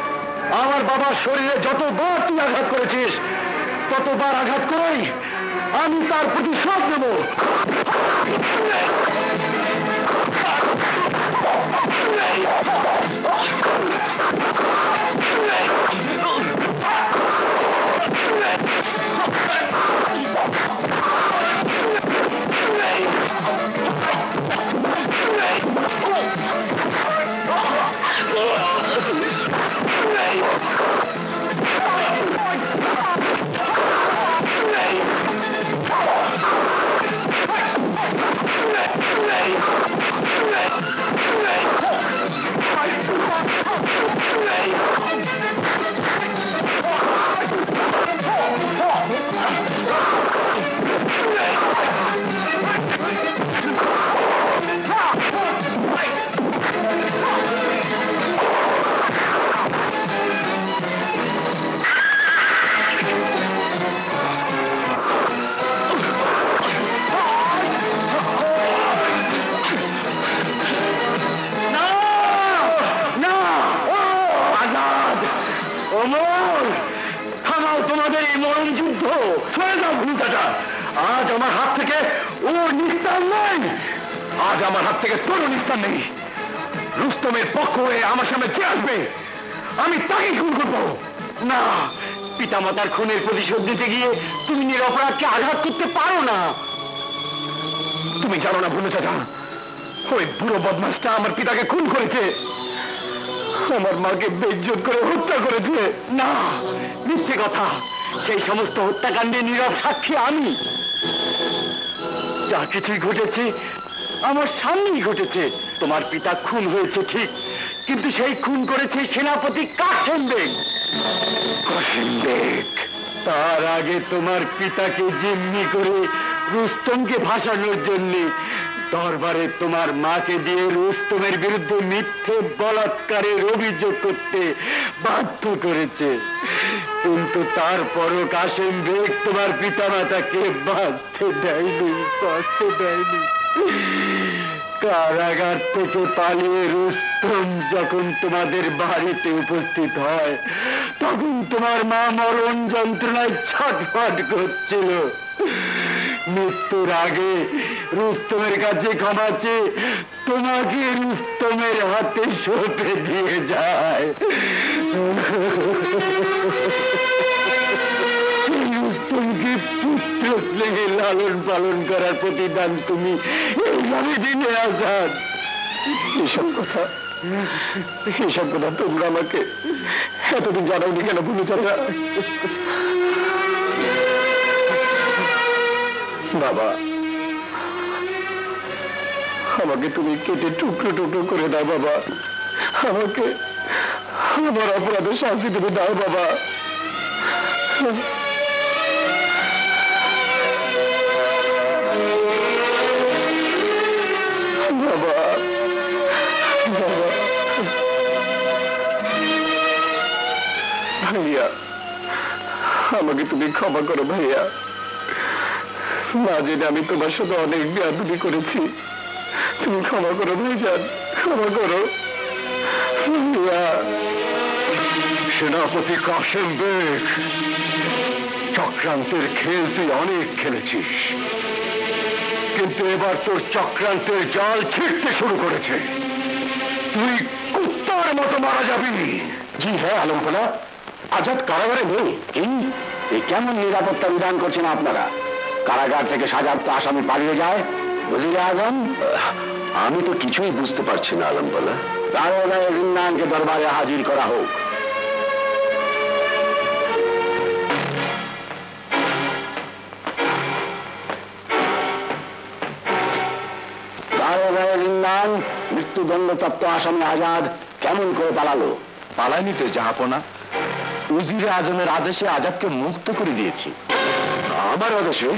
আমার বাবার শরীরে যতবার তুই আঘাত করেছিস ততবার আঘাত করেই আমি তার প্রতিশোধ নেব। Hooray! Hooray! Hooray! Fight! Fight! Fight! Hooray! ভূমিকাটা আজ আমার হাত থেকে ও নিস্তার নেই। আজ আমার হাত থেকে তোর নিস্তার নেই। রুস্তমের পক্ষ হয়ে আমার সামনে যে আসবে, আমি তাকেই খুন করব। না, পিতামাতার খুনের প্রতিশোধ নিতে গিয়ে তুমি নিরপরাধকে আঘাত করতে পারো না। তুমি জানো না ভুলে চাচা, ওই বুড়ো বদমাসটা আমার পিতাকে খুন করেছে। আমার মাকে বেজ্জত করে হত্যা করেছে। না, মিথ্যে কথা। সেই সমস্ত হত্যাকাণ্ডে নীরব সাক্ষী আমি। যা কিছুই ঘটেছে, আমার সামনেই ঘটেছে। তোমার পিতা খুন হয়েছে, ঠিক। কিন্তু সেই খুন করেছে সেনাপতি কাশেম বেগ কাসিম বেগ তার আগে তোমার পিতাকে জিম্মি করে রুস্তমকে ভাসানোর জন্য দরবারে তোমার মাকে দিয়ে রুস্তমের বিরুদ্ধে মিথ্যে বলাৎকারের অভিযোগ করতে বাধ্য করেছে। কিন্তু তারপরও কাশেম বেগ তোমার পিতামাতাকে বাঁচতে দেয়নি বাঁচতে দেয়নি। কারাগার থেকে পালিয়ে রুস্তম যখন তোমাদের বাড়িতে উপস্থিত হয়, তখন তোমার মা মরণ যন্ত্রণায় ছটফট করছিল। মৃত্যুর আগে রুস্তমের কাছে ক্ষমা তোমাকে রুস্তমের হাতে সঁপে দিয়ে যায়। রুস্তমকে পুত্র স্নেহে লালন পালন করার প্রতিদান তুমি এইভাবে দিনে আজাদ। এসব কথা এসব কথা তোমরা আমাকে এতদিন জানাওনি কেন ভুলে চাচা? বাবা। আমাকে তুমি কেটে টুকরো টুকরো করে দাও বাবা। আমাকে আমার অপরাধের শাস্তি তুমি দাও বাবা। ভাইয়া, আমাকে তুমি ক্ষমা করো ভাইয়া। না আমি তোমার সাথে অনেক বেয়াদবি করেছি। তুমি ক্ষমা করো ভাইজান, ক্ষমা করো। সেনাপতি কাশেম বেগ, চক্রান্তের খেল তুই অনেক খেলেছিস। কিন্তু এবার তোর চক্রান্তের জাল ছিঁড়তে শুরু করেছে। তুই কুত্তার মতো মারা যাবি। জি হ্যাঁ আলমপোলা আজাদ কারাগারে নেই। এই কেমন নিরাপত্তা বিধান করছেন আপনারা? কারাগার থেকে সাজাপ্ত আসামি পালিয়ে যায়? বুঝলি আলম আমি তো কিছুই বুঝতে পারছি না আলম বলে দারোগায় দরবারে হাজির করা হোক। মৃত্যুদণ্ডপ্রাপ্ত আসামি আজাদ কেমন করে পালালো? পালায়নি তো জাহাপনা। উজির আজমের আদেশে আজাদকে মুক্ত করে দিয়েছি। আমার আদেশে?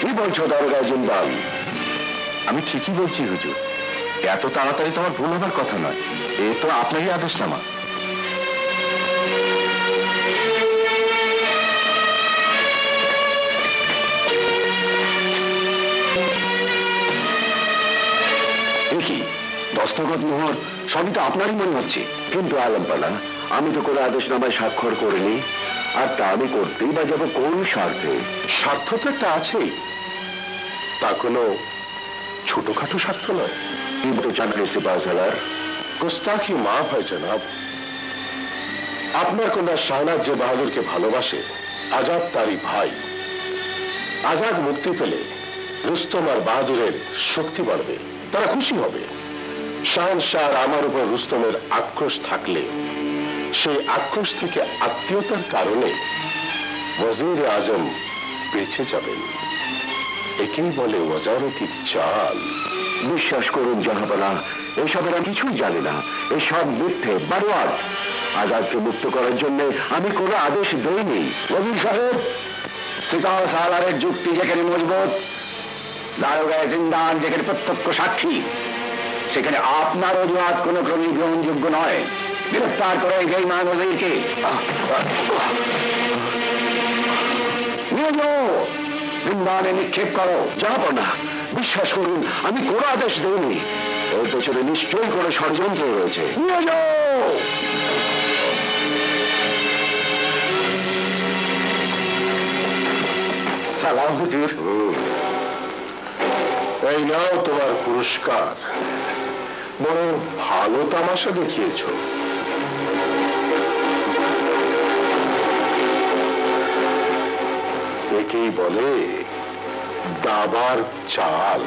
কি বলছো দারোগা জিন্দাল? আমি ঠিকই বলছি, হুজুর। এত তাড়াতাড়ি তোমার ভুল হবার কথা নয়। এ তো আপনারই আদেশ নামা দেখি, দস্তখত মোহর, সবই তো আপনারই মনে হচ্ছে। কিন্তু আলমপালা আমি তো কোনো আদেশনামায় স্বাক্ষর করিনি। আর তা আমি করতেই বা যাব কোন স্বার্থে? স্বার্থ তো একটা আছেই। তা কোনো ছোটখাটো স্বার্থ নয়। কিন্তু চাকরি সিপাহাসালার গোস্তাখি মা হয় জনাব আপনার কন্যা শাহনাজ যে বাহাদুরকে ভালোবাসে আজাদ তারই ভাই। আজাদ মুক্তি পেলে রুস্তম আর বাহাদুরের শক্তি বাড়বে তারা খুশি হবে। শাহন শাহ আমার উপর রুস্তমের আক্রোশ থাকলে সেই আক্রোশ থেকে আত্মীয়তার কারণে ওয়াজির আজম বেঁচে যাবেন। একেই বলে ওয়াজারতির চাল। বিশ্বাস করুন জাহাপানা এসবের আমি কিছুই জানি না। এসব মিথ্যে বারোয়ার আজাদকে মুক্ত করার জন্য আমি কোনো আদেশ দেইনি। রবি সাহেব সিতাও সালারের যুক্তি যেখানে মজবুত দারোগায় জিন্দান যেখানে প্রত্যক্ষ সাক্ষী, সেখানে আপনার অজুহাত কোনো ক্রমেই গ্রহণযোগ্য নয়। এই বেইমান ওজিরকে নিয়ে যাও বৃন্দাবনে নিক্ষেপ করো যাব না বিশ্বাস করুন আমি কোনো আদেশ দেইনি ওর পেছনে নিশ্চয়ই কোনো ষড়যন্ত্র রয়েছে নিয়ে যাও এই নাও তোমার পুরস্কার বড় ভালো তামাশা দেখিয়েছ একেই বলে দাবার চাল।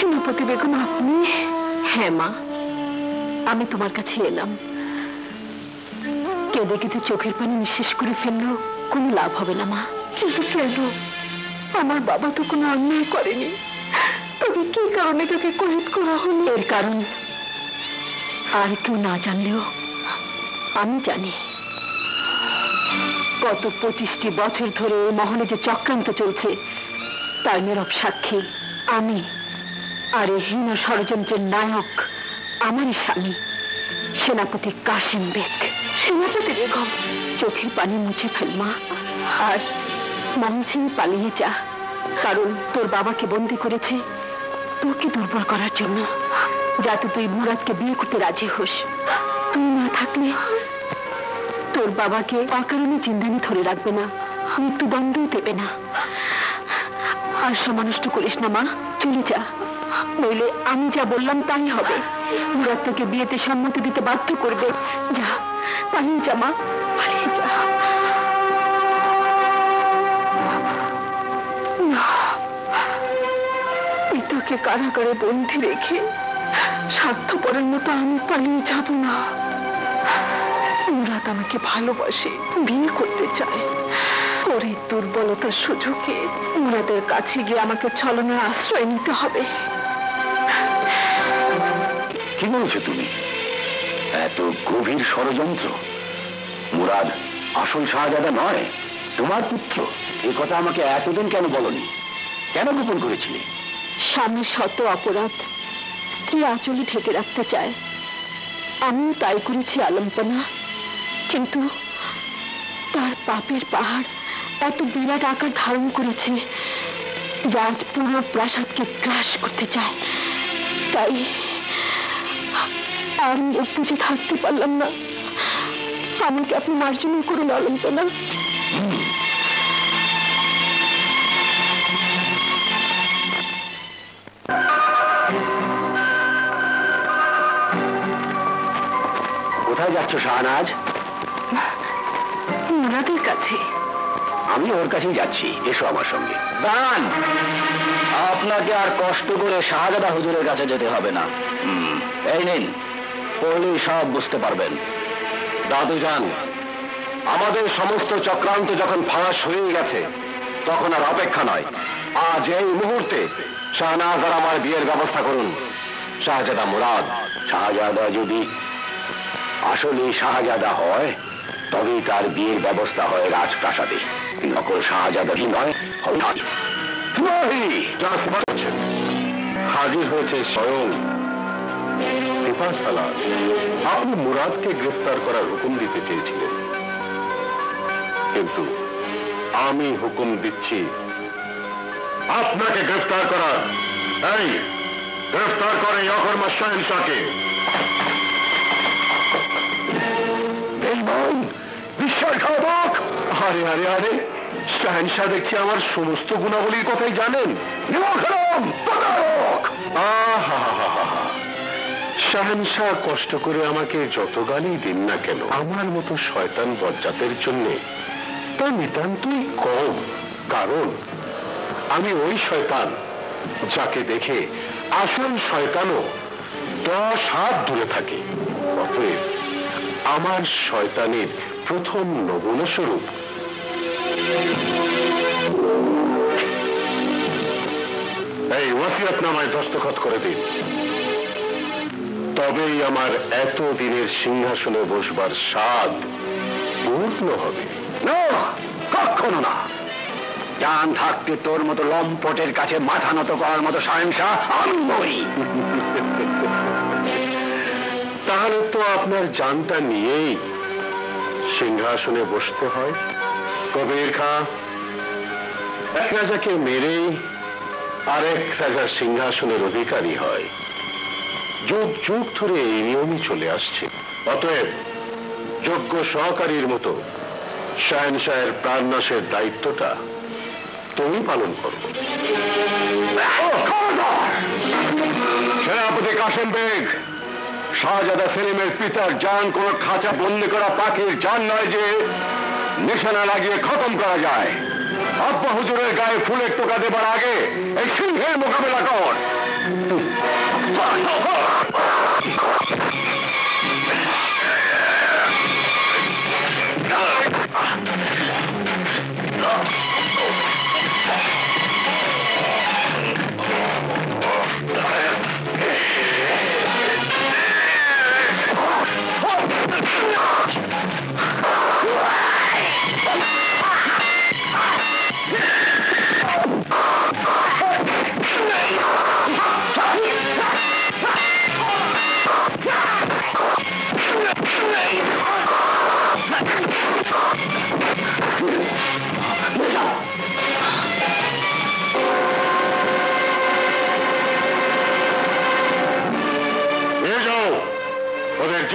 সেনাপতি বেগম, আপনি? হ্যাঁ মা। আমি তোমার কাছে এলাম। কেঁদে কেঁদে চোখের পানি নিঃশেষ করে ফেলল কোনো লাভ হবে না, মা। কিন্তু কেন? আমার বাবা তো কোনো অন্যায় করেনি। তবে কি কারণে তাকে কহিত করা হলো? এর কারণ আর কেউ না জানলেও আমি জানি। গত পঁচিশটি বছর ধরে এই মহলে যে চক্রান্ত চলছে তার নীরব সাক্ষী আমি আর এই হীন ষড়যন্ত্রের নায়ক আমারই স্বামী সেনাপতি কাশিম বেগ। সেনাপতি বেগম? চোখের পানি মুছে ফেল মা। আর মন ছেড়ে পালিয়ে যা। কারণ তোর বাবাকে বন্দি করেছে তোকে দুর্বল করার জন্য। যাতে তুই মুরাদকে বিয়ে করতে রাজি হোস। তুই না থাকলে তোর বাবাকে অকারণে চিন্তানি ধরে রাখবে না মৃত্যুদণ্ডও দেবে না। আর সমানষ্ট করিস না, মা। চলে যা। নইলে আমি যা বললাম তাই হবে। মুরাদ তোকে বিয়েতে সম্মতি দিতে বাধ্য করবে। যা, পালিয়ে যা, মা। পালিয়ে যা। পিতাকে কারাগারে বন্দি রেখে স্বার্থপরের মতো আমি পালিয়ে যাব না। মুরাদ আমাকে ভালোবাসে বিয়ে করতে চায়। ওর এই দুর্বলতার সুযোগে মুরাদের কাছে গিয়ে আমাকে ছলনার আশ্রয় নিতে হবে। কি বলছো তুমি? এত গভীর ষড়যন্ত্র। মুরাদ আসল শাহজাদা নয় তোমার পুত্র। এ কথা আমাকে এতদিন কেন বলনি? কেন গোপন করেছিলে? স্বামীর শত অপরাধ স্ত্রী আঁচলে ঢেকে রাখতে চায়। আমিও তাই করেছি, আলম্পনা। কিন্তু তার পাপের পাহাড় এত বিরাট আকার ধারণ করেছে যা আজ পুরো প্রাসাদকে গ্রাস করতে চায়। তাই আর মুখ বুঝে থাকতে পারলাম না। আমাকে আপনি মার্জনা করুন, আলম্পনা? কোথায় যাচ্ছ শাহনাজ? মুরাদের কাছে। আমি ওর কাছেই যাচ্ছি। এসো আমার সঙ্গে। দাঁড়ান। আপনাকে আর কষ্ট করে শাহজাদা হুজুরের কাছে যেতে হবে না। এই নিন। পড়লেই সব বুঝতে পারবেন। দাদু যান আমাদের সমস্ত চক্রান্ত যখন ফাঁস হয়ে গেছে তখন আর অপেক্ষা নয়। আজ এই মুহূর্তে শাহনাজ আর আমার বিয়ের ব্যবস্থা করুন। শাহজাদা মুরাদ শাহজাদা যদি আসলে শাহজাদা হয়, তবেই তার বিয়ের ব্যবস্থা হয় রাজপ্রাসাদে। নকল শাহজাদাই নয়। হাজির হয়েছে স্বয়ং আপনি মুরাদকে গ্রেফতার করার হুকুম দিতে চেয়েছিলেন। কিন্তু আমি হুকুম দিচ্ছি, আপনাকে গ্রেফতার করার। এই গ্রেফতার করে অকর্মা শাহকে আরে দেখছি আমার সমস্ত গুণাবলীর কথাই জানেন। শাহেনশাহ কষ্ট করে আমাকে যত গালি দিন না কেন, আমার মতো শয়তান বজ্জাতের জন্য তা নিতান্তই কম। কারণ আমি ওই শয়তান যাকে দেখে আসল শয়তানও দশ হাত দূরে থাকে। অতএব আমার শয়তানের প্রথম নমুনা স্বরূপ এই ওয়াসিয়াত নামায় দস্তখত করে দিন। তবেই আমার এত দিনের সিংহাসনে বসবার স্বাদ পূর্ণ হবে। কখনো না। জান থাকতে তোর মতো লম্পটের কাছে মাথা নত করার মতো সাহেংসা আমি তাহলে তো আপনার জানটা নিয়েই সিংহাসনে বসতে হয়। কবির খা এক রাজাকে মেরেই আরেক রাজার সিংহাসনের অধিকারী হয়। যুগ যুগ ধরে এই নিয়মই চলে আসছে। অতএব যোগ্য সহকারীর মতো শাহেনশাহের প্রাণনাশের দায়িত্বটা তুমি পালন করো। সেনাপতি কাসেম বেগ শাহজাদা সেলিমের পিতার যান কোন খাঁচা বন্দি করা পাখির যান নয় যে নিশানা লাগিয়ে খতম করা যায়। আব্বা হুজুরের গায়ে ফুলের টোকা দেবার আগে এই সিংহের মোকাবেলা কর।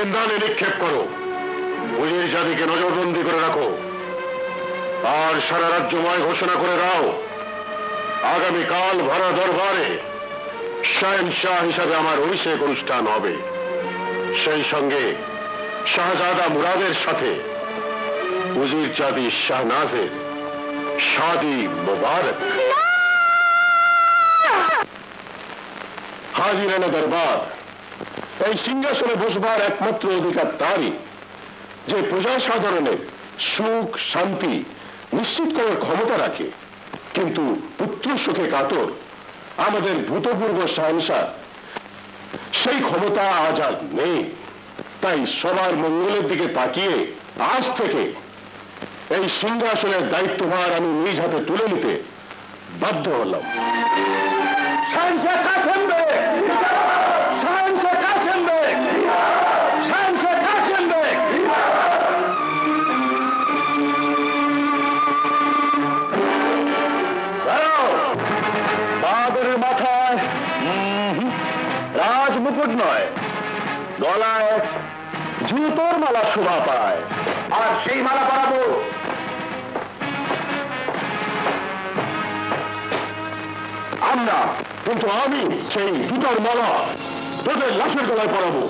জিন্দানে নিক্ষেপ করো। উজির জাতিকে নজরবন্দি করে রাখো। আর সারা রাজ্যময় ঘোষণা করে দাও। আগামীকাল ভরা দরবারে শাহ হিসাবে আমার অভিষেক অনুষ্ঠান হবে। সেই সঙ্গে শাহজাদা মুরাদের সাথে উজির জাদি শাহনাজের শাদি মোবারক। হাজিরানা দরবার এই সিংহাসনে বসবার একমাত্র অধিকার তারই, যে প্রজা সাধারণের সুখ, শান্তি নিশ্চিত করার ক্ষমতা রাখে। কিন্তু পুত্র সুখে কাতর, আমাদের ভূতপূর্ব সাহসা সেই ক্ষমতা আজ আর নেই। তাই সবার মঙ্গলের দিকে তাকিয়ে আজ থেকে এই সিংহাসনের দায়িত্বভার আমি নিজ হাতে তুলে নিতে বাধ্য হলাম। মুকুট নয়। গলায় জুতোর মালা শোভা পায়। আর সেই মালা পরাবো। আমরা, কিন্তু আমি সেই জুতোর মালা তোদের লাশের গলায় পরাবো।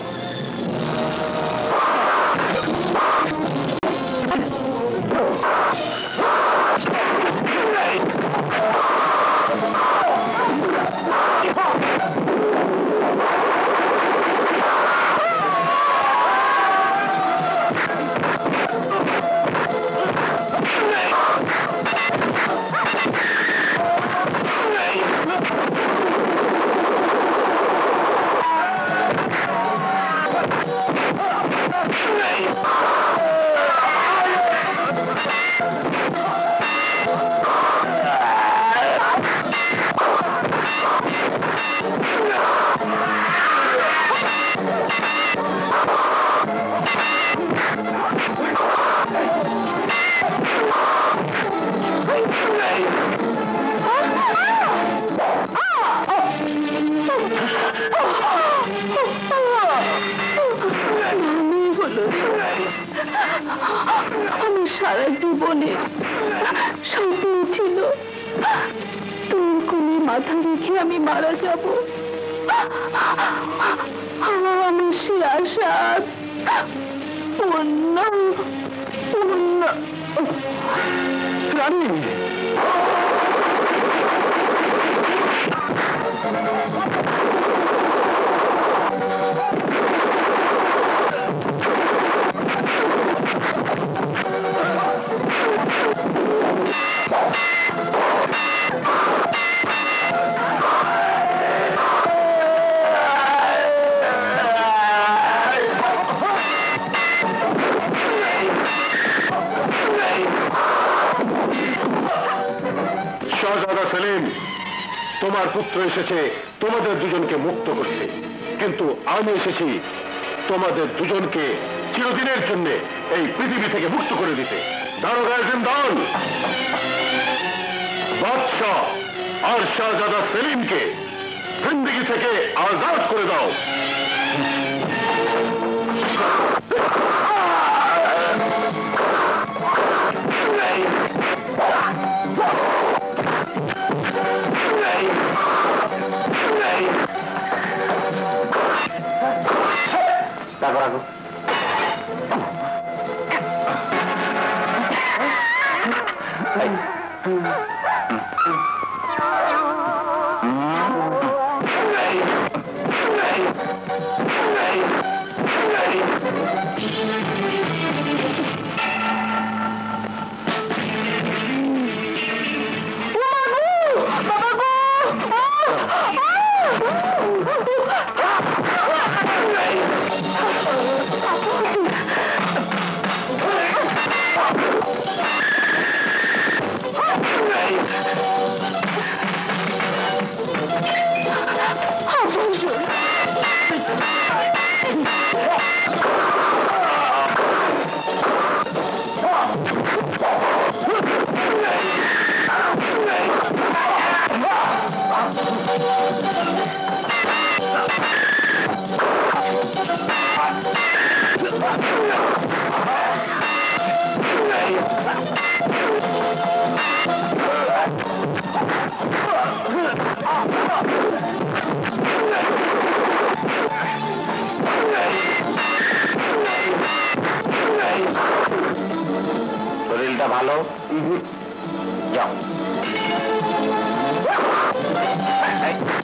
আমার সারা জীবনে স্বপ্ন ছিল। তোর কোলে মাথা রেখে আমি মারা যাব। আমার সে আশা পূর্ণ পূর্ণ। রানী তোমার পুত্র এসেছে, তোমাদের দুজনকে মুক্ত করতে। কিন্তু আমি এসেছি তোমাদের দুজনকে চিরদিনের জন্য এই পৃথিবী থেকে মুক্ত করে দিতে। দারোগা জিন্দান বাদশাহ আর শাহজাদা সেলিমকে জিন্দিগি থেকে আজাদ করে দাও। Mm.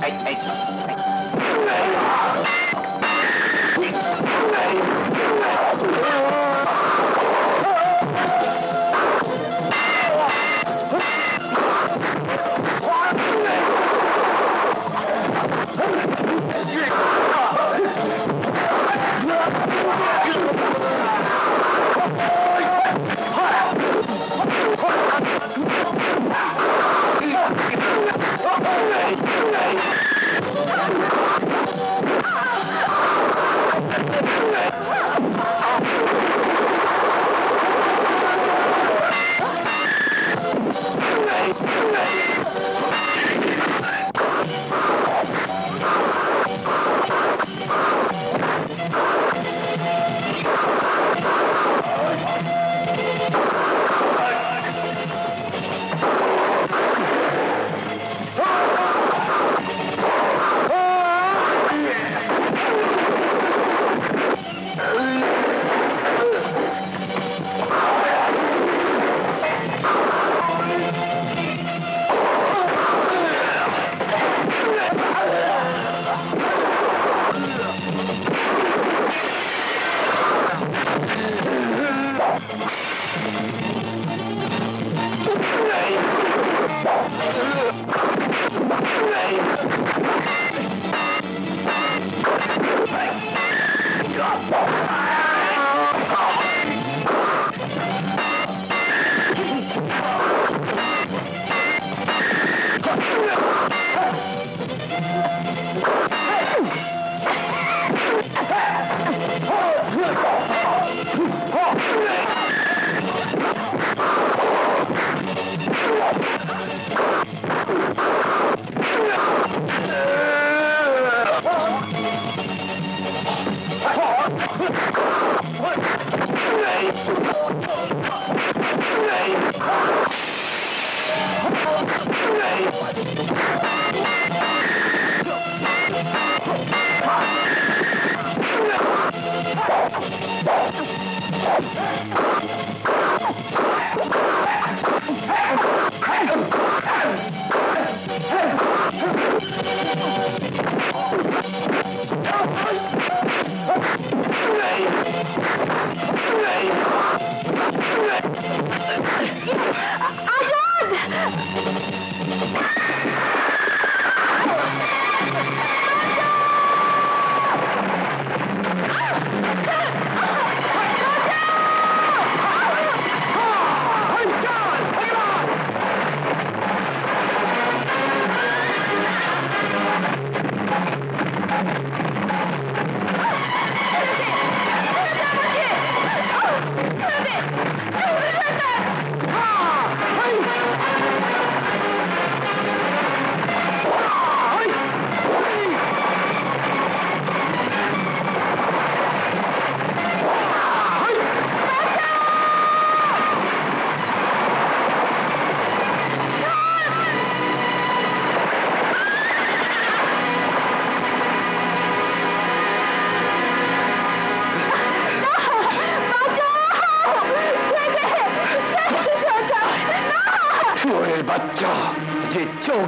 এই, এই, এই। Hey!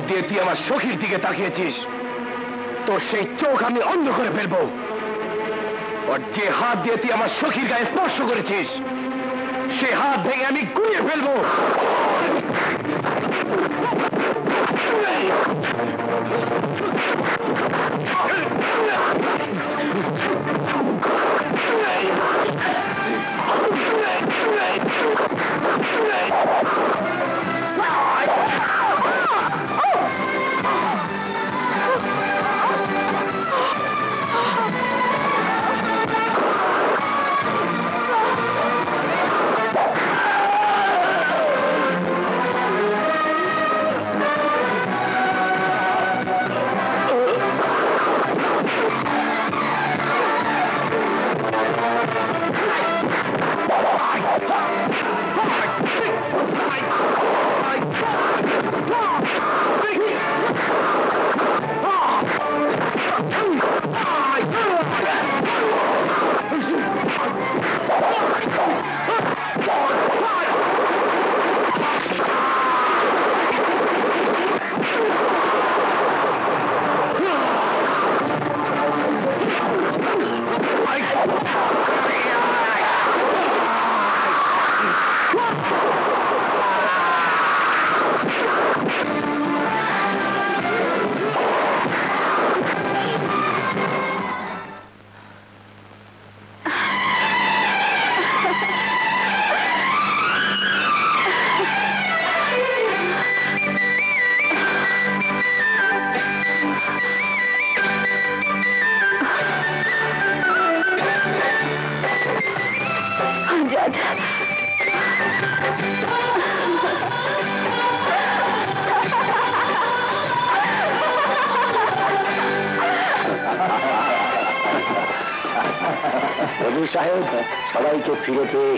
দিয়ে তুই আমার সখীর দিকে তাকিয়েছিস, তোর সেই চোখ আমি অন্ধ করে ফেলব। আর যে হাত দিয়ে তুই আমার সখীর গায়ে স্পর্শ করেছিস, সে হাত ভেঙে আমি গুঁড়িয়ে ফেলব।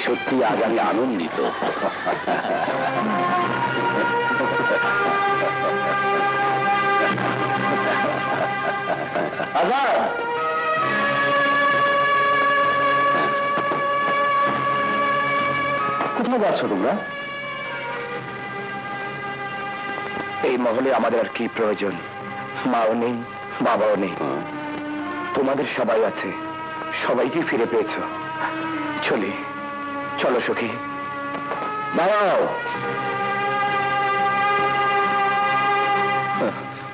সত্যি আজ আমি আনন্দিত। আজাদ! কোথায় যাচ্ছ তোমরা? এই মহলে আমাদের আর কি প্রয়োজন? মাও নেই বাবাও নেই। তোমাদের সবাই আছে সবাইকে ফিরে পেয়েছ। চলি। চলো সখী। দাঁড়াও।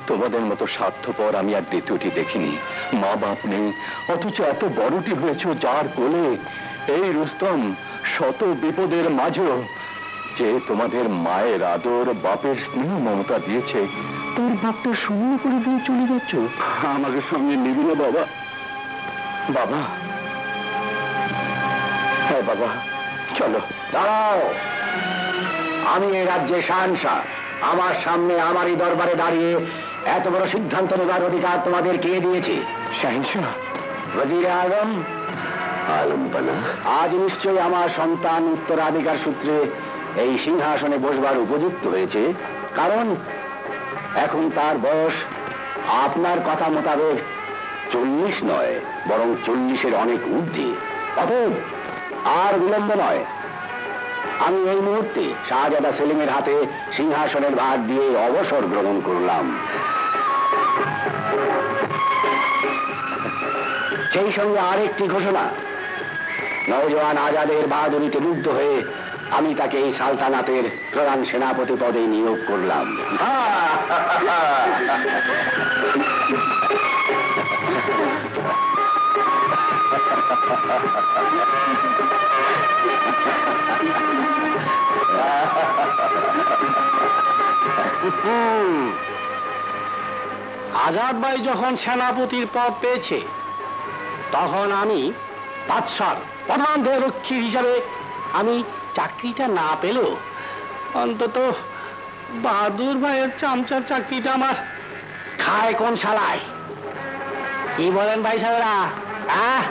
তোমাদের মতো স্বার্থপর আমি আর দ্বিতীয়টি দেখিনি। মা বাপ নেই অথচ এত বড়টি হয়েছ যার কোলে এই রুস্তম শত বিপদের মাঝেও যে তোমাদের মায়ের আদর বাপের স্নেহ মমতা দিয়েছে তার বাপটা শূন্য করে দিয়ে চলে যাচ্ছ? আমাকে সঙ্গে নিবি না বাবা। বাবা। হ্যাঁ বাবা। চলো দাঁড়াও। আমি এই রাজ্যে শাহনশাহ আমার সামনে আমারই দরবারে দাঁড়িয়ে এত বড় সিদ্ধান্ত নেবার অধিকার তোমাদের কে দিয়েছে? শাহিনশাহ। ওজির আলম আলমপানা আজ নিশ্চয়ই আমার সন্তান উত্তরাধিকার সূত্রে এই সিংহাসনে বসবার উপযুক্ত হয়েছে। কারণ এখন তার বয়স আপনার কথা মোতাবেক চল্লিশ নয় বরং চল্লিশের অনেক ঊর্ধ্বে। অতএব আর বিলম্ব নয়। আমি এই মুহূর্তে শাহজাদা সেলিমের হাতে সিংহাসনের ভাগ দিয়ে অবসর গ্রহণ করলাম। সেই সঙ্গে আরেকটি ঘোষণা। নওজোয়ান আজাদের বাহাদুরিতে মুগ্ধ হয়ে আমি তাকে এই সালতানাতের প্রধান সেনাপতি পদে নিয়োগ করলাম। আজাদ ভাই যখন সেনাপতির পদ পেয়েছে, তখন আমি বাদশার প্রধান দেহরক্ষী হিসাবে আমি চাকরিটা না পেলেও অন্তত বাহাদুর ভাইয়ের চামচার চাকরিটা আমার খায় কোন শালায়। কি বলেন ভাই সাহেবরা? আহ?